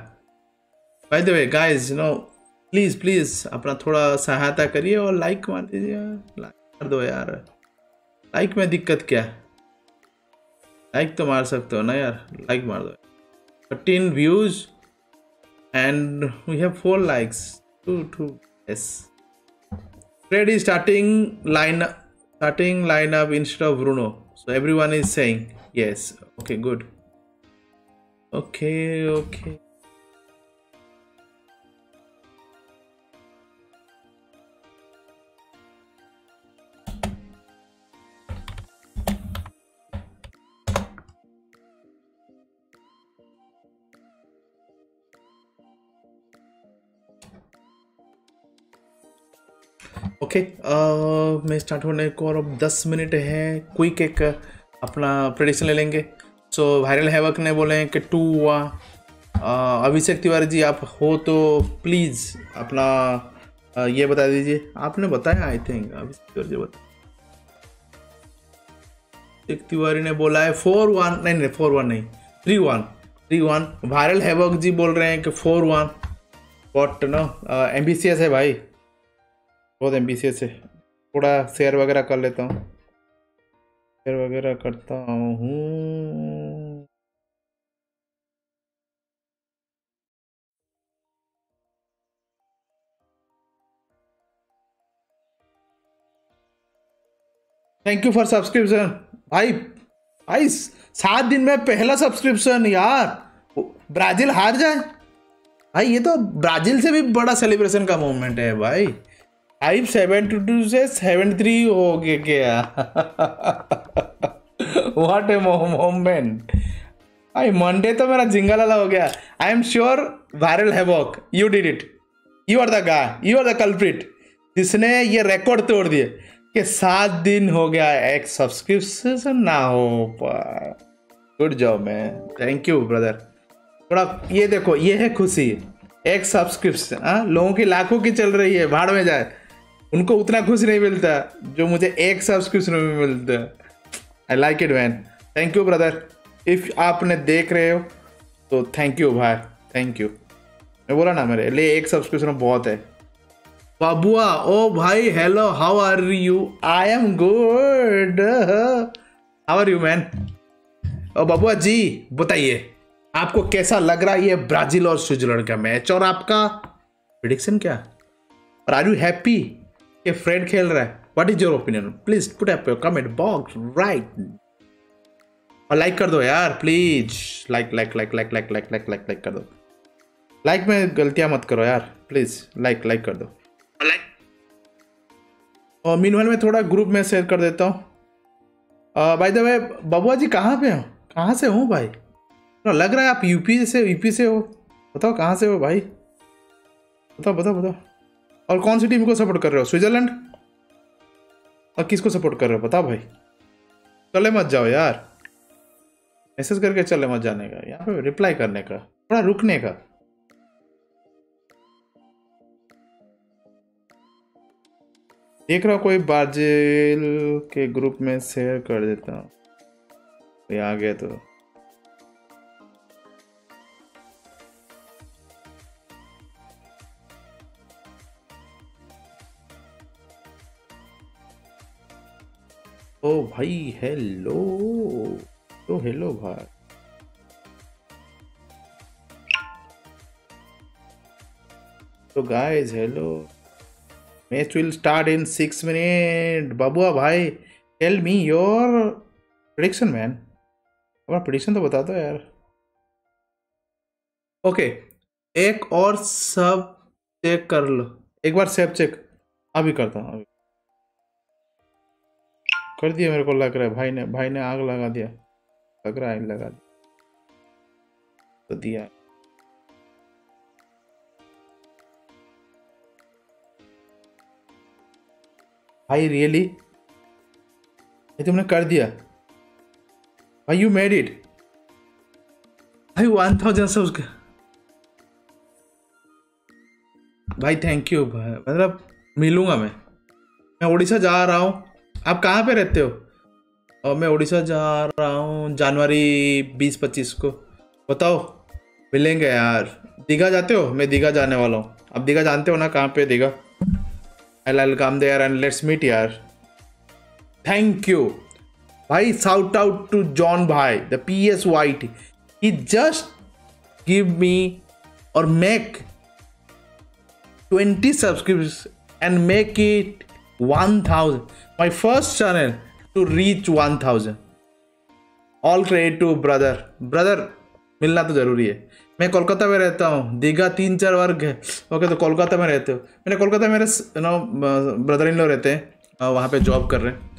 By the you know please please अपना थोड़ा सहायता करिए और लाइक मार दीजिए। लाइक कर दो यार। लाइक में दिक्कत क्या? लाइक तो मार सकते हो ना यार। लाइक मार दो। Thirteen views and we have four likes two two yes Fred is starting line starting lineup instead of Bruno. So everyone is saying yes. Okay, good. Okay, okay. Okay okay, uh, मैं start होने को और अब 10 minute है quick एक अपना prediction ले लेंगे सो वायरल हैवक ने बोले हैं कि टू हुआ। अभिषेक तिवारी जी आप हो तो प्लीज़ अपना uh, ये बता दीजिए। आपने बताया आई थिंक अभिषेक तिवारी जी बता। अभिषेक तिवारी ने बोला है फोर वन नहीं नहीं फोर वन नहीं three one three one viral havoc ji बोल रहे हैं कि four one what no M B C S है भाई। बहुत एम बी सी एस है। थोड़ा शेयर वगैरह कर लेता हूँ। शेयर वगैरह करता हूँ। थैंक यू फॉर सब्सक्रिप्शन भाई भाई, सात दिन में पहला सब्सक्रिप्शन यार। ब्राज़ील हार जाए? भाई, ये तो ब्राज़ील से भी बड़ा सेलिब्रेशन का मोमेंट है, भाई। फाइव सेवन टू टू से सेवन थ्री हो गया क्या? व्हाट ए मोमेंट भाई मंडे तो मेरा जिंगालाला हो गया। I am sure viral havoc you did it you are the guy you are the culprit जिसने ये रिकॉर्ड तोड़ दिए। कि सात दिन हो गया एक सब्सक्रिप्शन ना हो पाए good job man thank you brother थोड़ा ये देखो, ये है खुशी। एक सब्सक्रिप्शन हाँ? लोगों की लाखों की चल रही है, भाड़ में जाए। उनको उतना खुश नहीं मिलता जो मुझे एक सब्सक्रिप्शन में मिलता। I like it man thank you brother if आपने देख रहे हो तो थैंक यू भाई. थैंक यू मैं बोला ना मेरे लिए एक सब्सक्रिप्शन बहुत है। बाबुआ, ओ भाई hello how are you I am good how are you man ओ बाबुआ जी, बताइए, आपको कैसा लग रहा है ये ब्राज़ील और स्विट्जरलैंड का मैच और आपका प्रिडिक्शन क्या? और आर यू हैप्पी कि फ्रेंड खेल रहा है? What is your opinion please put up your comment box right और लाइक कर दो यार please like like like like like like like like like कर दो। लाइक में गलतियाँ मत करो यार प्लीज़ लाइक लाइक कर दो। और मीन में थोड़ा ग्रुप में शेयर कर देता हूँ। भाई द वे बबुआ जी कहाँ पे हो? कहाँ से हूँ भाई? तो लग रहा है आप यूपी से यूपी से हो। बताओ कहाँ से हो भाई? बताओ बताओ बताओ। और कौन सी टीम को सपोर्ट कर रहे हो? स्विट्जरलैंड? और किसको सपोर्ट कर रहे हो? बताओ भाई। चले मत जाओ यार। मैसेज करके चले मत जाने का, यहाँ पे रिप्लाई करने का, थोड़ा रुकने का। देख रहा कोई ब्राज़ील के ग्रुप में शेयर कर देता हूँ। आ गया तो। ओ भाई हेलो तो हेलो भाई। तो guys hello match will start in six minute Babua भाई tell me your prediction man अपना प्रिडिक्शन तो बता दो यार. ओके एक और सब चेक कर लो. एक बार सेव चेक अभी करता हूँ, अभी. कर दिया मेरे को लग रहा है. भाई ने भाई ने आग लगा दिया. लग रहा है लगा दिया तो दिया. भाई रियली ये तुमने कर दिया। भाई यू मेड इट भाई वन थाउज़ेंड से उसके। भाई थैंक यू भाई। मतलब मिलूँगा मैं। मैं उड़ीसा जा रहा हूँ। आप कहाँ पे रहते हो? और मैं उड़ीसा जा रहा हूँ जनवरी बीस पच्चीस को। बताओ मिलेंगे यार। दीघा जाते हो? मैं दीघा जाने वाला हूँ। आप दीघा जानते हो ना कहाँ पे Digha? I'll, I'll come there and let's meet here. Thank you. Bhai, shout out to John Bhai, the PS White. He just give me or make 20 subscribers and make it 1000. My first channel to reach 1000. All credit to brother. Brother, मिलना तो जरूरी है मैं कोलकाता में रहता हूँ, दीघा तीन चार वर्ग है। ओके तो कोलकाता में रहते हो। मैंने कोलकाता मेरे नो ब्रदर इन लोग रहते हैं वहाँ पे जॉब कर रहे हैं।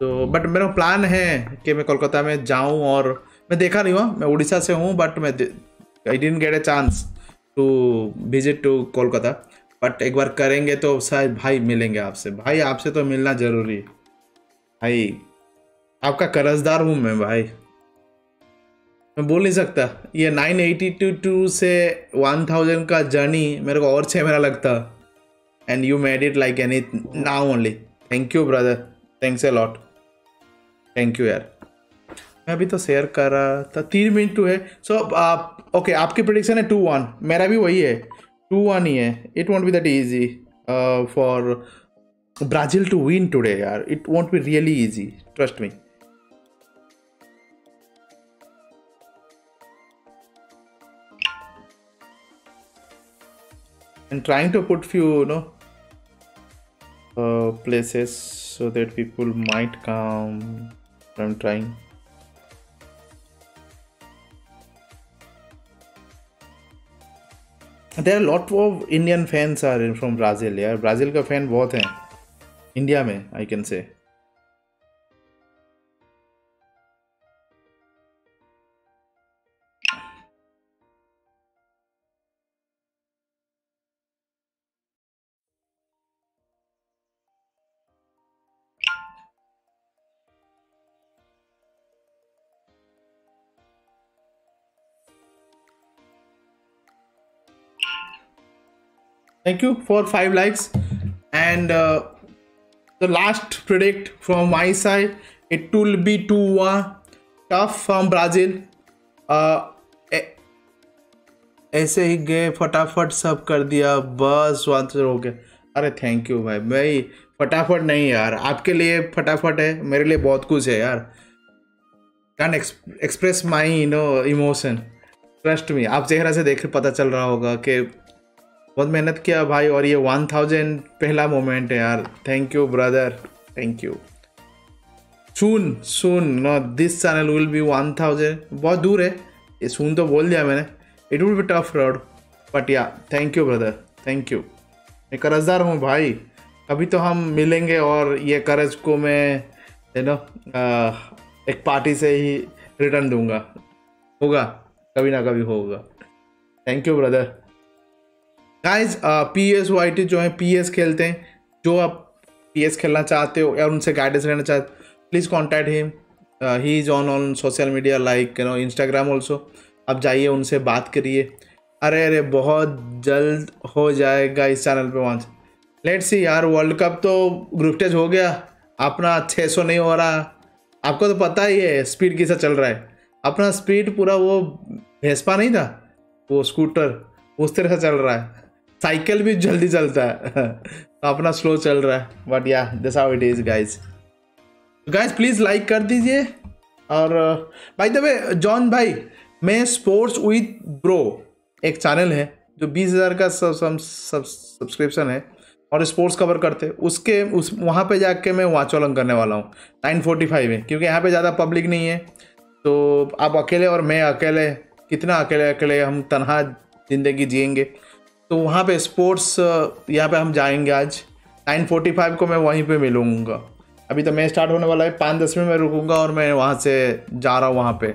तो बट मेरा प्लान है कि मैं कोलकाता में जाऊँ और मैं देखा नहीं हुआ, मैं उड़ीसा से हूँ बट मैं I didn't get a chance to visit to Kolkata. But एक बार करेंगे तो शायद भाई मिलेंगे आपसे। भाई, आपसे तो मिलना ज़रूरी है। भाई, आपका कर्जदार हूँ मैं, भाई। मैं बोल नहीं सकता। ये 982 से 1000 का जर्नी मेरे को और छः महीना लगता। And you made it like any now only thank you brother thanks a lot thank you यार। मैं अभी तो शेयर कर रहा था। तीन मिनट टू है। सो so, आप ओके आपकी प्रोडिक्शन है टू वन मेरा भी वही है। टू वन ही है। It won't be that easy for Brazil to win today यार। It won't be really easy trust me and trying to put few you know uh, places so that people might come i'm trying there are a lot of indian fans are from brazil yeah brazil का fan बहुत हैं India में आई can से Thank you for five likes. And uh, the last predict from my side it will be 2-1 tough from brazil. Uh, ऐसे ही गए फटाफट सब कर दिया बस आंसर हो गया। अरे थैंक यू भाई भाई फटाफट नहीं यार आपके लिए फटाफट है मेरे लिए बहुत कुछ है यार। Can express my no emotion trust me आप चेहरा से देख पता चल रहा होगा कि बहुत मेहनत किया भाई और ये वन थाउज़ेंड पहला मोमेंट है यार। Thank you brother thank you soon soon, no this channel will be one thousand बहुत दूर है। ये सुन तो बोल दिया मैंने। It will be tough road but yeah thank you brother thank you मैं कर्जदार हूँ भाई। अभी तो हम मिलेंगे और ये कर्ज को मैं यू नो एक पार्टी से ही रिटर्न दूँगा। होगा, कभी ना कभी होगा। Thank you brother guys P S Y T जो है पी एस खेलते हैं। जो आप पी एस खेलना चाहते हो या उनसे गाइडेंस लेना चाहते हो please contact him he is on on social media like you know Instagram also आप जाइए, उनसे बात करिए। अरे अरे, बहुत जल्द हो जाएगा इस चैनल पे वहाँ लेट सी यार वर्ल्ड कप तो ग्रुप स्टेज हो गया। अपना छः सौ नहीं हो रहा। आपको तो पता ही है स्पीड किसा चल रहा है। अपना स्पीड पूरा वो भेसपा नहीं था, वो स्कूटर उस तरह से चल रहा है। साइकिल भी जल्दी चलता है। तो अपना स्लो चल रहा है। But yeah this how it is guys guys please like कर दीजिए। और भाई दबे जॉन भाई, मैं स्पोर्ट्स विथ ब्रो एक चैनल है, जो बीस हज़ार का सब्सक्रिप्शन है, और स्पोर्ट्स कवर करते उसके, उस, वहाँ पे जाके मैं वाचोलंग करने वाला हूँ। नाइन फोर्टी फाइव है, क्योंकि यहाँ पे ज़्यादा पब्लिक नहीं है। तो आप अकेले और मैं अकेले, कितना अकेले अकेले हम तनहा ज़िंदगी जिएँगे। तो वहाँ पे स्पोर्ट्स यहाँ पे हम जाएँगे आज। 9:45 को मैं वहीं पे मिलूँगा। अभी तो मैच स्टार्ट होने वाला है, पाँच दस मिनट में रुकूँगा और मैं वहाँ से जा रहा हूँ वहाँ पे।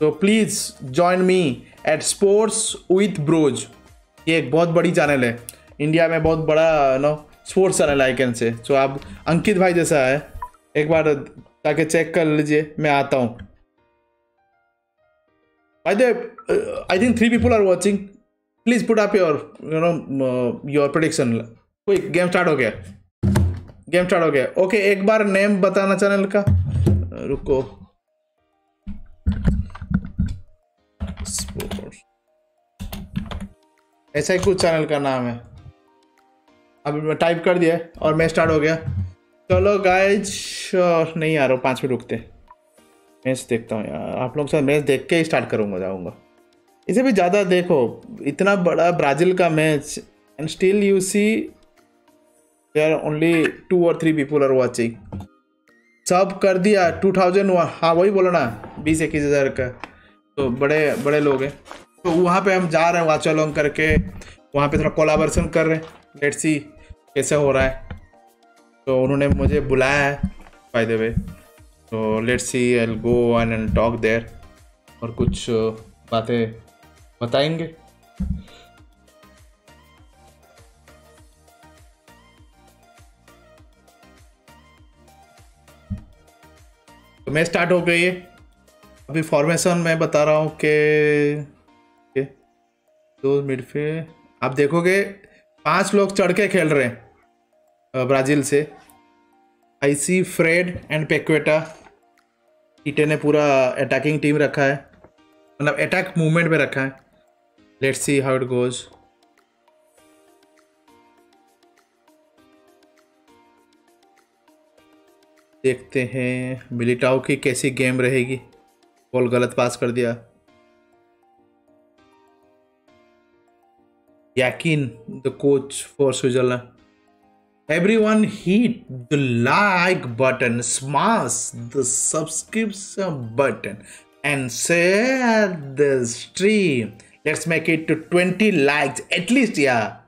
तो please join me at sports with bros ये एक बहुत बड़ी चैनल है। इंडिया में बहुत बड़ा no sports channel I can say so आप अंकित भाई जैसा है, एक बार ताकि चेक कर लीजिए, मैं आता हूँ। I think three people are watching please put up your you know your prediction कोई गेम स्टार्ट हो गया. गेम स्टार्ट हो गया. ओके एक बार नेम बताना चैनल का. रुको. ऐसा ही कुछ चैनल का नाम है. अभी मैं टाइप कर दिया और मैं स्टार्ट हो गया. चलो गाइज़ नहीं आ रहा पाँच मिनट रुकते. मैच देखता हूँ यार. आप लोग साथ मैच देख के ही स्टार्ट करूँगा, जाऊँगा. इसे भी ज़्यादा देखो, इतना बड़ा ब्राज़ील का match and still you see there only two और थ्री पीपल आर वॉचिंग सब कर दिया टू थाउज़ेंड हाँ वही बोलो ना, बीस, इक्कीस हज़ार का। तो बड़े बड़े लोग हैं। तो वहाँ पे हम जा रहे हैं वाचा लॉन्ग करके। वहाँ पे थोड़ा कोलाबरेशन कर रहे हैं। लेट्स सी कैसे हो रहा है। तो उन्होंने मुझे बुलाया है बाय द वे तो let's see I go and talk there और कुछ बातें बताएँगे? तो मैं स्टार्ट हो गई अभी फॉर्मेशन मैं बता रहा हूँ कि दो मिडफील्ड आप देखोगे, पाँच लोग चढ़ के खेल रहे हैं ब्राज़ील से। I see, Fred and Paqueta. इटे ने पूरा अटैकिंग टीम रखा है। मतलब अटैक मूवमेंट में रखा है। Let's see how it goes देखते हैं, मिलिटाओ की कैसी गेम रहेगी? बॉल गलत पास कर दिया। Yakin the coach for Switzerland everyone hit the like button smash the subscription button and share the stream let's make it to twenty likes at least यार।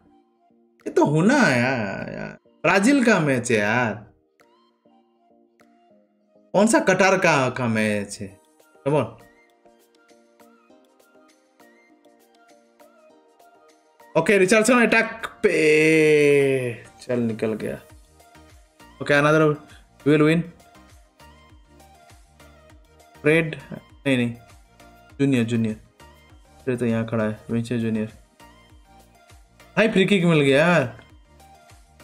ये तो होना है यार यार। ब्राज़ील का मैच है यार। कौन सा कटार का का मैच है? कमोन ओके रिचार्डसन अटैक पे। चल, निकल गया। Okay another will win Fred नहीं नहीं। जूनियर जूनियर फिर तो यहाँ खड़ा है विंचे जूनियर भाई फ्री किक मिल गया यार।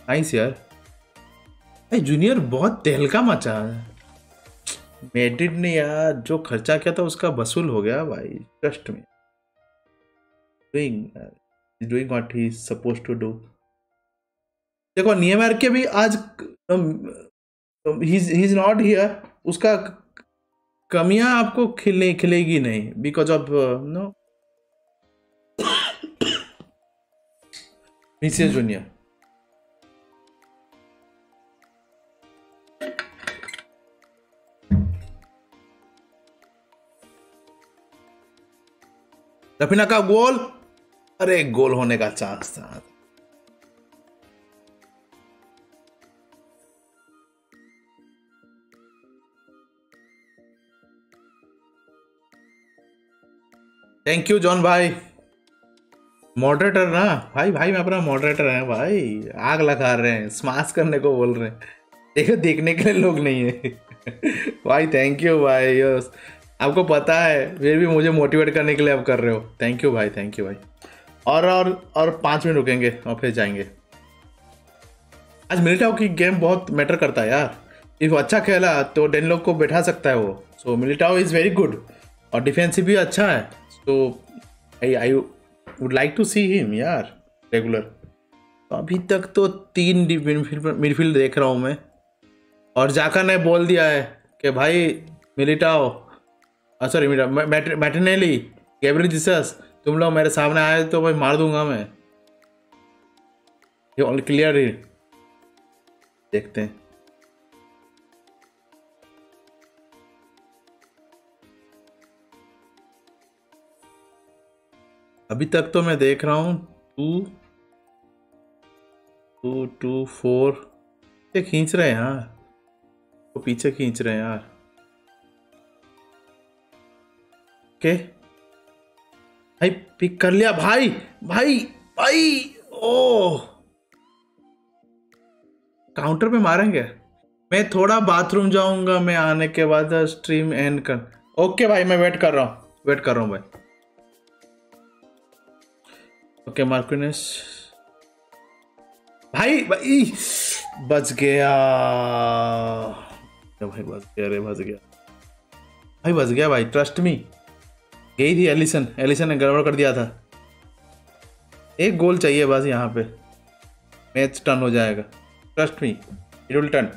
नाइस यार। भाई जूनियर बहुत तहलका मचा है। मेडिड ने यार, जो खर्चा किया था उसका वसूल हो गया भाई trust me doing doing what he suppose to do देखो नियमर के भी आज ही इज़ नॉट हियर उसका कमियाँ आपको खिलने, खिलेगी नहीं because of no misses junior Raphinha का गोल अरे गोल होने का चांस था थैंक यू जॉन भाई मॉडरेटर ना? भाई भाई, मैं अपना मॉडरेटर है, भाई। आग लगा रहे हैं स्माश करने को बोल रहे हैं। देखो देखने के लिए लोग नहीं है। भाई थैंक यू भाई, यस। आपको पता है, फिर भी मुझे मोटिवेट करने के लिए आप कर रहे हो। थैंक यू भाई थैंक यू भाई। और और और पाँच मिनट रुकेंगे और फिर जाएँगे। आज मिलिटाओ की गेम बहुत मैटर करता है यार। इफ़ अच्छा खेला तो डेन लोग को बैठा सकता है वो। So Militao is very good और डिफेंसिव भी अच्छा है। So I I would like to see him यार रेगुलर अभी तक तो तीन मिडफील्ड देख रहा हूँ मैं। और जाकर ने बोल दिया है कि भाई Militao sorry Martinelli Gabriel Jesus, तुम लोग मेरे सामने आए तो भाई मार दूँगा मैं। ये ऑल क्लियर ही। देखते हैं। अभी तक तो मैं देख रहा हूँ टू टू टू फोर ये खींच रहे हैं यार वो पीछे खींच रहे हैं यार ओके। भाई पिक कर लिया, भाई भाई भाई ओ काउंटर पे मारेंगे? मैं थोड़ा बाथरूम जाऊँगा, मैं आने के बाद स्ट्रीम एंड कर। ओके भाई, मैं वेट कर रहा हूँ वेट कर रहा हूँ भाई। ओके मार्किनस भाई भाई बच गया। भाई, बच गया रे बच गया। भाई, बच गया भाई ट्रस्ट मी गई थी एलिसन एलिसन ने गड़बड़ कर दिया था। एक गोल चाहिए बस यहाँ पे। मैच टर्न हो जाएगा। Trust me it will turn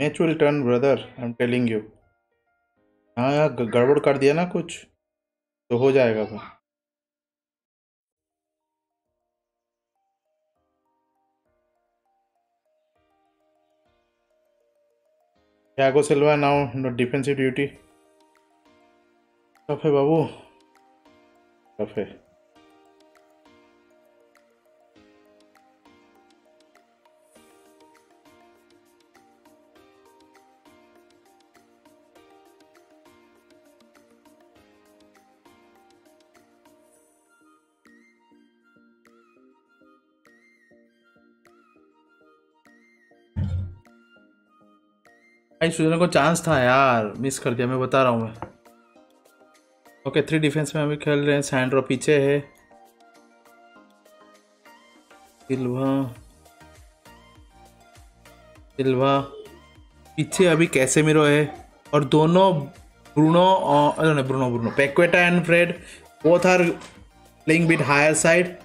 match will turn brother I am telling you हाँ यार गड़बड़ कर दिया ना कुछ तो हो जाएगा भाई Thiago Silva now no defensive duty. है बाबू? टफ है? भाई स्विट्जरलैंड को चांस था यार मिस कर दिया मैं बता रहा हूँ मैं। ओके थ्री डिफेंस में अभी खेल रहे हैं सैंड्रो पीछे है। सिल्वा सिल्वा पीछे अभी कैसे मिरो है, और दोनों ब्रूनो और Bruno Bruno Paqueta and Fred both are playing bit higher side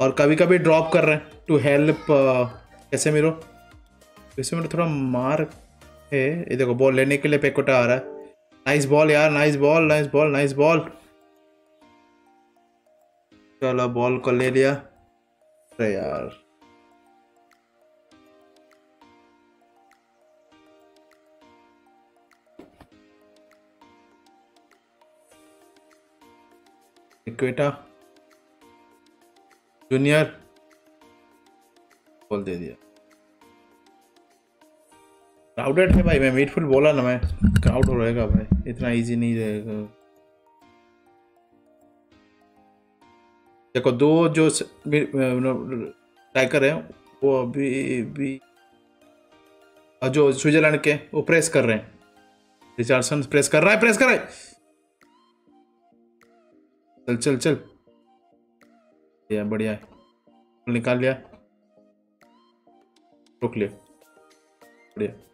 और कभी कभी ड्रॉप कर रहे हैं to help Casemiro Casemiro थोड़ा मार है ये देखो बॉल लेने के लिए पेकोटा आ रहा है। नाइस बॉल यार nice ball nice ball nice ball चलो बॉल को ले लिया। अरे यार। इक्वेटा जूनियर बॉल दे दिया। क्राउडेड है भाई, मैं मिडफील्ड बोला ना, मैं क्राउड हो रहेगा भाई। इतना इजी नहीं रहेगा। देखो, दो जो टाइकर हैं, वो अभी, भी जो स्विट्जरलैंड के, वो प्रेस कर रहे हैं। रिचार्डसन प्रेस कर रहा है प्रेस कर रहा है। चल चल चल। या बढ़िया। है निकाल लिया। रोक लिया। बढ़िया।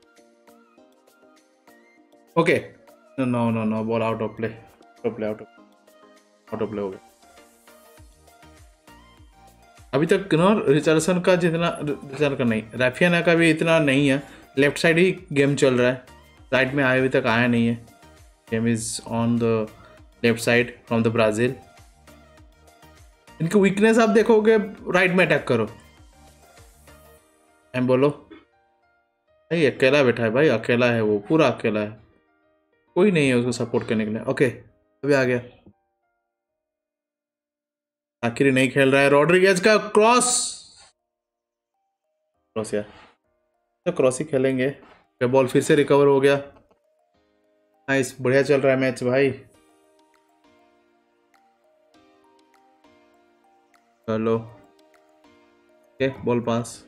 Okay no no no ball out of play out of play out of out of play हो गया अभी तक नो रिचर्डसन का जितना रिचर्ड का नहीं, रैफियाना का भी इतना नहीं है। लेफ़्ट साइड ही गेम चल रहा है। राइट में आए, अभी तक आया नहीं है। Game is on the left side from the Brazil इनकी वीकनेस आप देखोगे राइट में अटैक करो। एम बोलो। भाई, अकेला बैठा है भाई, अकेला है वो, पूरा अकेला है। कोई नहीं है उसको सपोर्ट करने के लिए। ओके अभी आ गया। आखिर नहीं खेल रहा है। रॉड्रिगेज का क्रॉस क्रॉस यार। तो क्रॉस ही खेलेंगे। बॉल फिर से रिकवर हो गया। नाइस बढ़िया चल रहा है मैच भाई। चलो। ओके बॉल पास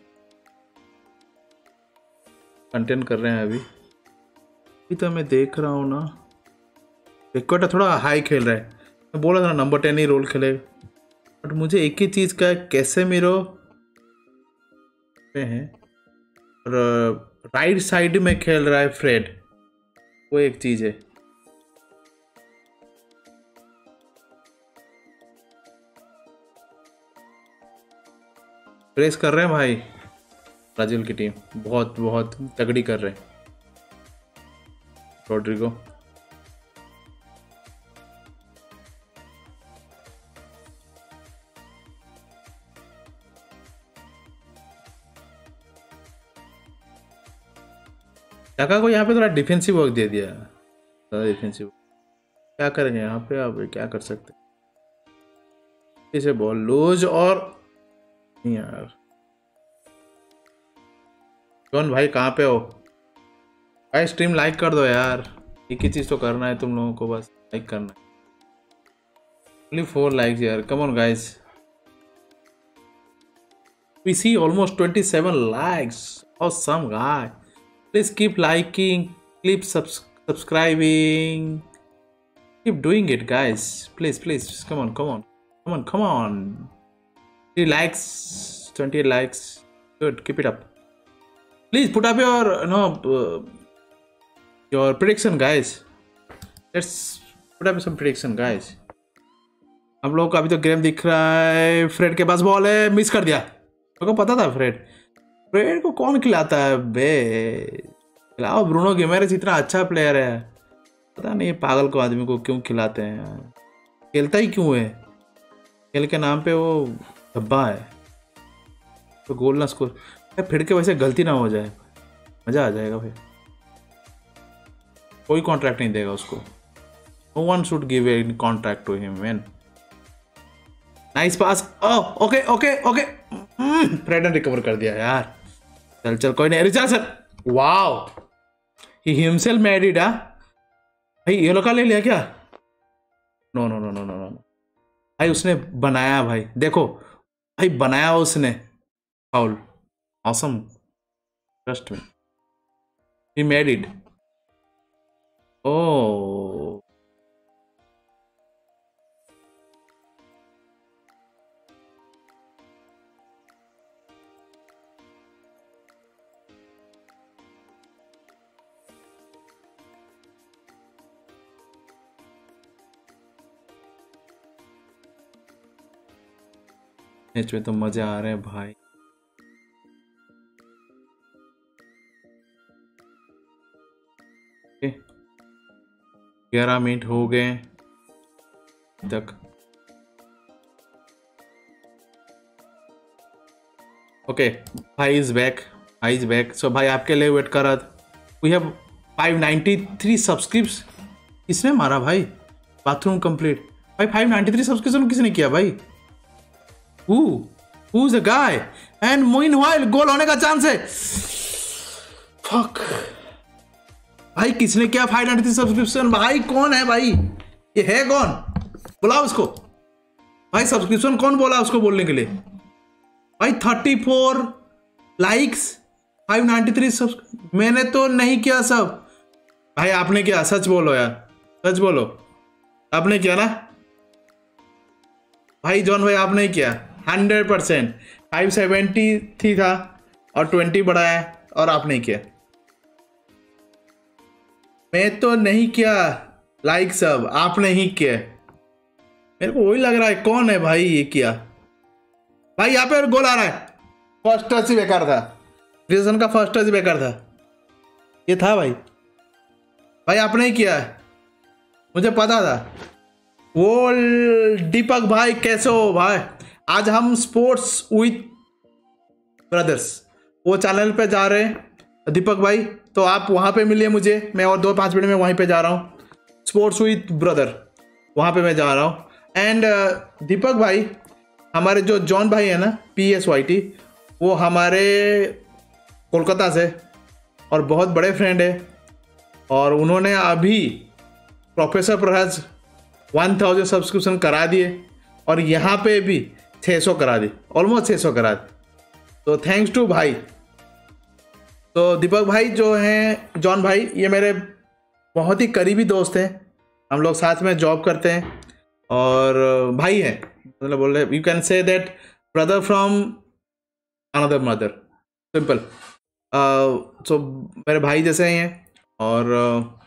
कंटेन कर रहे हैं अभी। अभी तो मैं देख रहा हूँ ना। रिकॉर्ड थोड़ा हाई खेल रहा है। मैं बोला था नंबर टेन ही रोल खेले। बट मुझे एक ही चीज़ का कैसे मेरो हैं? और राइट साइड में खेल रहा है फ्रेड वो एक चीज़ है। प्रेस कर रहे हैं भाई, ब्राज़ील की टीम। बहुत बहुत तगड़ी कर रहे हैं। रोड्रिगो टाका को यहाँ पे थोड़ा डिफेंसिव वर्क दे दिया। ज़्यादा डिफेंसिव क्या करेंगे? यहाँ पे आप क्या कर सकते इसे बॉल लूज और यार। कौन भाई, कहाँ पे हो? भाई स्ट्रीम लाइक कर दो यार। एक ही चीज़ तो करना है, तुम लोगों को बस लाइक करना है। ओनली फोर लाइक यार come on guys we see almost 27 seven likes और some guy please keep liking keep subscribing keep doing it guys please please come on come on come on come on three likes twenty likes good keep it up please put up your no your prediction, guys. Let's put up some prediction, guys. हम लोग को अभी तो game दिख रहा है। Fred के पास ball है। मिस कर दिया। तो पता था फ्रेड फ्रेड को कौन खिलाता है? बे, खिलाओ। ब्रूनो गिमेरेस इतना अच्छा प्लेयर है। पता नहीं पागल को आदमी को क्यों खिलाते हैं खेलता ही क्यों है? खेल के नाम पे वो धब्बा है। तो गोल ना स्कोर फिर के वैसे गलती ना हो जाए। मज़ा आ जाएगा फिर। कोई कॉन्ट्रैक्ट नहीं देगा उसको। No one should give a contract to him man nice pass okay okay okay Fred ने रिकवर कर दिया यार। चल चल, कोई नहीं। Recharge sir wow he himself married आ भाई, ये लोग का ले लिया क्या? No no no no no no भाई, उसने बनाया, भाई। देखो, भाई, बनाया उसने। फाउल ऑसम ट्रस्ट में ही मैरिड ओ मैच में तो मज़ा आ रहे है भाई। ग्यारह मिनट हो गए तक। ओके भाई इज़ बैक भाई इज़ बैक सो भाई आपके लिए वेट कर रहा था। We have five ninety three subscriptions किसने मारा भाई? बाथरूम कंप्लीट भाई फाइव नाइन्टी थ्री सब्सक्रिप्शन किसने किया भाई? Who who is the guy and Moin वाइल गोल होने का चांस है। फक भाई, किसने क्या फाइव नाइन्टी थ्री सब्सक्रिप्शन भाई, कौन है भाई? ये है कौन? बुलाओ उसको। भाई सब्सक्रिप्शन कौन बोला उसको बोलने के लिए? भाई thirty four likes five ninety three सब मैंने तो नहीं किया सब। भाई, आपने किया, सच बोलो यार। सच बोलो। आपने किया ना? भाई, जॉन भाई, आपने किया। हंड्रेड परसेंट फाइव सेवेंटी थी था और ट्वेंटी बढ़ाया और आपने किया। मैं तो नहीं किया लाइक सब, आपने ही किया। मेरे को वही लग रहा है, कौन है भाई ये किया? भाई यहाँ पे गोल आ रहा है। फ़र्स्ट टच ही बेकार था। रीजन का फ़र्स्ट टच ही बेकार था। ये था भाई। भाई आपने ही किया है। मुझे पता था। वो दीपक भाई कैसे हो भाई? आज हम स्पोर्ट्स विथ ब्रदर्स वो चैनल पे जा रहे हैं। दीपक भाई तो आप वहाँ पे मिलिए मुझे। मैं और दो पाँच मिनट में वहीं पे जा रहा हूँ। स्पोर्ट्स विथ ब्रदर वहाँ पे मैं जा रहा हूँ। एंड दीपक भाई, हमारे जो जॉन भाई है ना पी एस वाई टी वो हमारे कोलकाता से और बहुत बड़े फ्रेंड है। और उन्होंने अभी प्रोफेसर प्रहज वन थाउज़ेंड सब्सक्रिप्शन करा दिए और यहाँ पे भी छः सौ करा दी ऑलमोस्ट छः सौ करा दी तो थैंक्स टू भाई तो दीपक भाई जो हैं जॉन भाई ये मेरे बहुत ही करीबी दोस्त हैं। हम लोग साथ में जॉब करते हैं और भाई हैं। मतलब बोल रहे you can say that brother from another mother simple so मेरे भाई जैसे ही हैं और uh,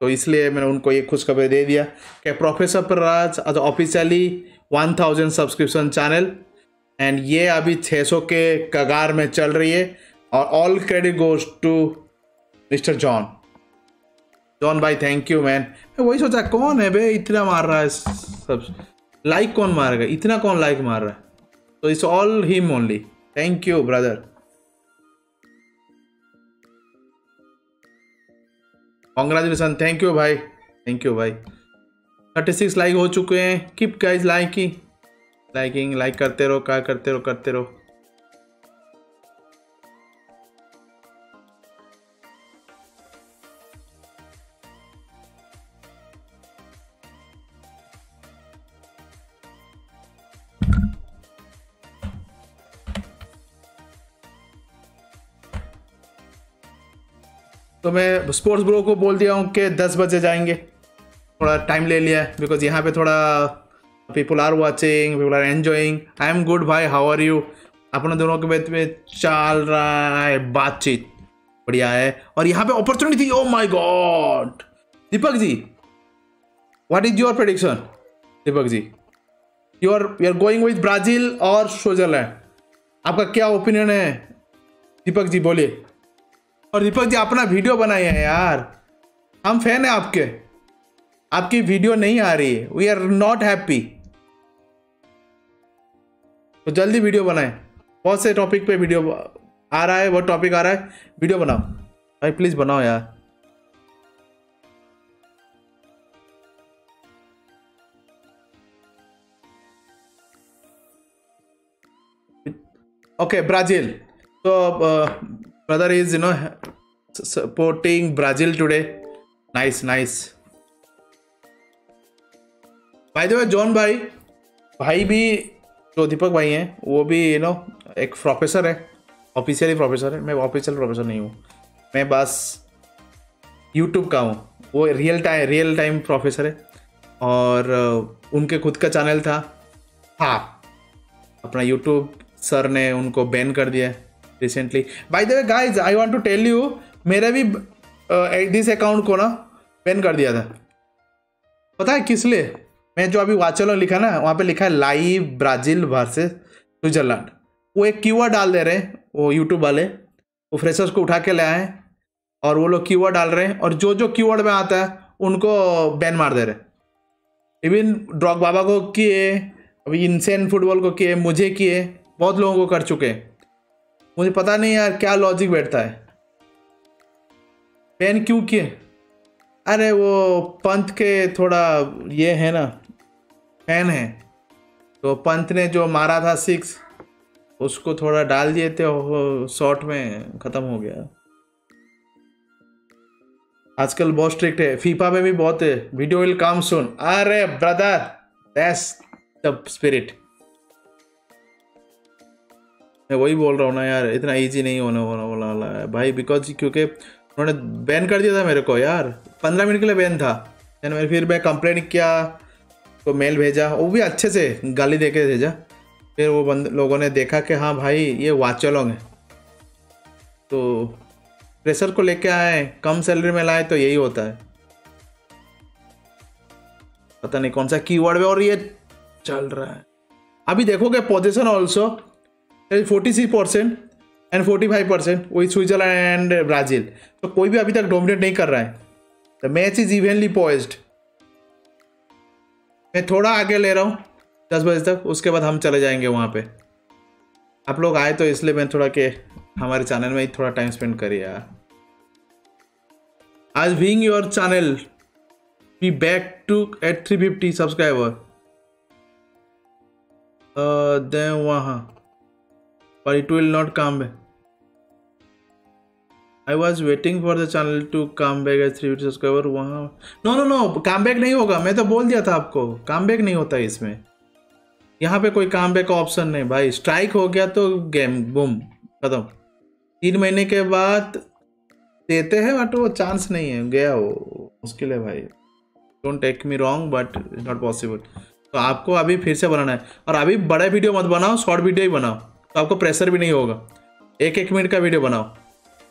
तो इसलिए मैंने उनको ये खुशखबरी दे दिया कि प्रोफेसर प्रराज आज officially one thousand subscription channel and ये अभी छः सौ के कगार में चल रही है। और all credit goes to mister John John भाई थैंक यू मैन मैं वही सोचा, कौन है बे, इतना मार रहा है सब? लाइक कौन मारेगा? इतना कौन लाइक मार रहा है? तो it's all him only thank you brother congratulation thank you भाई. थैंक यू भाई. थर्टी सिक्स लाइक हो चुके हैं. Keep guys liking liking like करते रहो, क्या करते रहो करते रहो. तो मैं स्पोर्ट्स ब्रो को बोल दिया हूँ कि दस बजे जाएँगे। थोड़ा टाइम ले लिया है बिकॉज़ यहाँ पे थोड़ा people are watching people are enjoying I am good भाई हाउ आर यू अपने दोनों के बीच में चल रहा है, बातचीत बढ़िया है। और यहाँ पे अपॉर्चुनिटी थी ओ my god Deepak ji what is your prediction Deepak ji you are you are going with Brazil और स्विट्जरलैंड आपका क्या ओपिनियन है? दीपक जी, बोलिए। और दीपक जी, अपना वीडियो बनाए हैं यार। हम फ़ैन हैं आपके। आपकी वीडियो नहीं आ रही है। वी आर नॉट हैप्पी तो जल्दी वीडियो बनाए। बहुत से टॉपिक पे वीडियो आ रहा है वो टॉपिक आ रहा है। वीडियो बनाओ। भाई प्लीज़ बनाओ यार। ओके ब्राज़ील तो brother is you know supporting Brazil today. Nice, nice. By the John भाई भाई भी जो दीपक भाई हैं वो भी यू नो एक प्रोफेसर है ऑफिशियली प्रोफेसर है। मैं ऑफिशियल प्रोफेसर नहीं हूँ। मैं बस यूट्यूब का हूँ। वो real time real time professor है। और उनके खुद का चैनल था। हाँ। अपना यूट्यूब सर ने उनको बैन कर दिया recently by the way guys I want to tell you मेरा भी दिस uh, अकाउंट को ना बैन कर दिया था। पता है किस लिए? मैं जो अभी वाचलो लिखा ना वहाँ पे लिखा है लाइव ब्राज़ील वर्सेस स्विट्जरलैंड वो एक कीवर्ड डाल दे रहे हैं वो यूट्यूब वाले। वो फ्रेशर्स को उठा के ले आए और वो लोग कीवर्ड डाल रहे हैं और जो जो कीवर्ड में आता है उनको बैन मार दे रहे इवन ड्रॉग बाबा को किए अभी इंसेन फुटबॉल को किए मुझे किए बहुत लोगों को कर चुके मुझे पता नहीं यार क्या लॉजिक बैठता है। बैन क्यों किए? अरे वो पंथ के थोड़ा ये है ना फ़ैन है। तो पंथ ने जो मारा था सिक्स उसको थोड़ा डाल दिए थे शॉर्ट में ख़त्म हो गया। आजकल बहुत स्ट्रिक्ट है। फीफा में भी बहुत है। वीडियो विल कम सुन अरे ब्रदर द स्पिरिट मैं वही बोल रहा हूँ ना यार, इतना इजी नहीं होने होने वाला है। भाई बिकॉज़ क्योंकि उन्होंने बैन कर दिया था मेरे को यार। पंद्रह मिनट के लिए बैन था। मैंने फिर मैं कंप्लेन किया तो मेल भेजा, वो भी अच्छे से गाली दे के भेजा। फिर वो बंद, लोगों ने देखा कि हाँ भाई, ये वाचलोंग है। तो प्रेशर को लेके आए, कम सैलरी में लाए तो यही होता है। पता नहीं कौन सा कीवर्ड है और ये चल रहा है। अभी देखोगे position also forty six percent and forty five percent वही स्विट्जरलैंड एंड ब्राज़ील तो कोई भी अभी तक डोमिनेट नहीं कर रहा है। The match is evenly poised मैं थोड़ा आगे ले रहा हूँ। दस बजे तक, उसके बाद हम चले जाएँगे वहाँ पे। आप लोग आए तो इसलिए मैं थोड़ा के हमारे चैनल में ही थोड़ा टाइम स्पेंड करिए आज being your channel be back to eight three fifty subscriber then वहाँ। But it will not come back. I was waiting for the channel to come back as 3 subscriber. वहाँ no no no come back नहीं होगा। मैं तो बोल दिया था आपको। काम बैक नहीं होता इसमें। यहाँ पे कोई काम बैक का ऑप्शन नहीं। भाई स्ट्राइक हो गया तो गेम बुम खत्म। तीन महीने के बाद देते हैं बट वो चांस नहीं है। गया वो, मुश्किल है भाई। Don't take me wrong but it's not possible तो आपको अभी फिर से बनाना है। और अभी बड़े वीडियो मत बनाओ शॉर्ट वीडियो ही बनाओ। तो आपको प्रेशर भी नहीं होगा। एक एक मिनट का वीडियो बनाओ।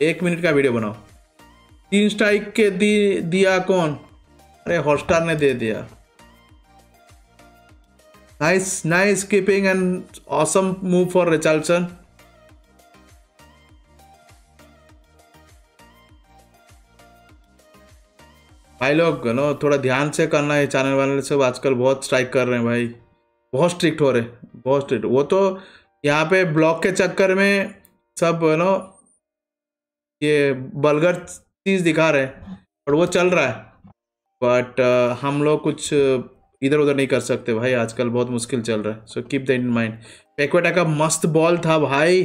एक मिनट का वीडियो बनाओ। तीन स्ट्राइक के दी, दिया कौन? अरे हॉटस्टार ने दे दिया। Nice nice keeping and awesome move for Richardson भाई लोग नो थोड़ा ध्यान से करना है। चैनल वाले सब आजकल बहुत स्ट्राइक कर रहे हैं भाई। बहुत स्ट्रिक्ट हो रहे बहुत स्ट्रिक्ट वो तो यहाँ पे ब्लॉक के चक्कर में सब नो ये बलगर चीज़ दिखा रहे हैं और वो चल रहा है। बट uh, हम लोग कुछ इधर उधर नहीं कर सकते भाई आजकल बहुत मुश्किल चल रहा है। So keep the in mind Paqueta का मस्त बॉल था भाई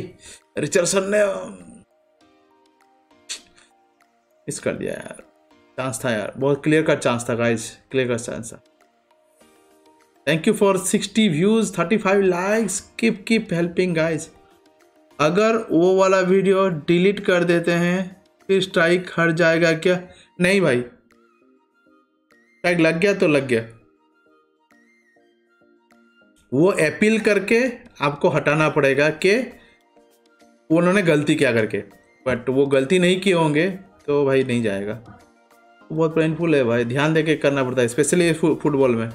रिचर्डसन ने। मिस कर दिया यार। चांस था यार। बहुत क्लियर कट चांस था गाइस क्लियर कट चांस था। Thank you for sixty views thirty five likes keep keep helping guys अगर वो वाला वीडियो डिलीट कर देते हैं, फिर स्ट्राइक हट जाएगा क्या? नहीं भाई। स्ट्राइक लग गया तो लग गया। वो अपील करके आपको हटाना पड़ेगा कि उन्होंने गलती क्या करके। बट वो गलती नहीं किए होंगे तो भाई नहीं जाएगा। बहुत पेनफुल है भाई। ध्यान देके करना पड़ता है स्पेशली फुटबॉल में।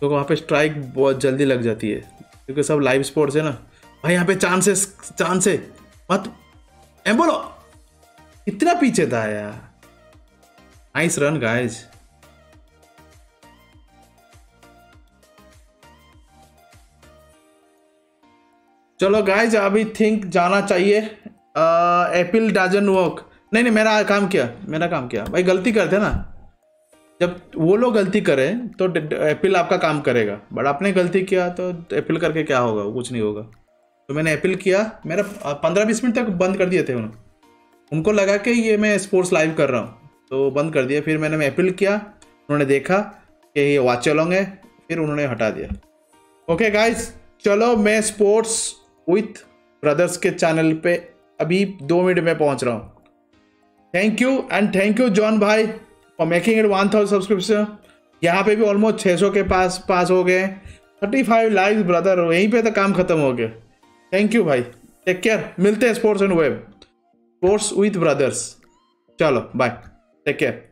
तो वहाँ पे स्ट्राइक बहुत जल्दी लग जाती है। क्योंकि सब लाइव स्पोर्ट्स है ना। भाई, यहाँ पे चांसेस चांस मत ए बोलो, इतना पीछे था यार। नाइस रन गाइज़ चलो गाइज़ अभी थिंक जाना चाहिए। एपिल डजन वर्क नहीं नहीं, मेरा काम किया, मेरा काम किया। भाई, गलती करते ना। जब वो लोग गलती करें तो एप्पल आपका काम करेगा। बट आपने गलती किया तो एप्पल करके क्या होगा? कुछ नहीं होगा। तो मैंने एप्पल किया, मेरा पंद्रह बीस मिनट तक बंद कर दिए थे उन्होंने। उनको लगा कि ये मैं स्पोर्ट्स लाइव कर रहा हूँ। तो बंद कर दिया फिर मैंने एप्पल किया, उन्होंने देखा कि ये वॉच है, फिर उन्होंने हटा दिया। ओके गाइस चलो मैं स्पोर्ट्स विथ ब्रदर्स के चैनल पे अभी दो मिनट में पहुँच रहा हूँ। Thank you and thank you John भाई। और making it one thousand subscription यहाँ पे भी ऑलमोस्ट छः सौ के पास पास हो गए। थर्टी फाइव लाइव ब्रदर यहीं पे तो काम खत्म हो गया। थैंक यू भाई। टेक केयर मिलते हैं sports and web sports with brothers चलो बाय टेक केयर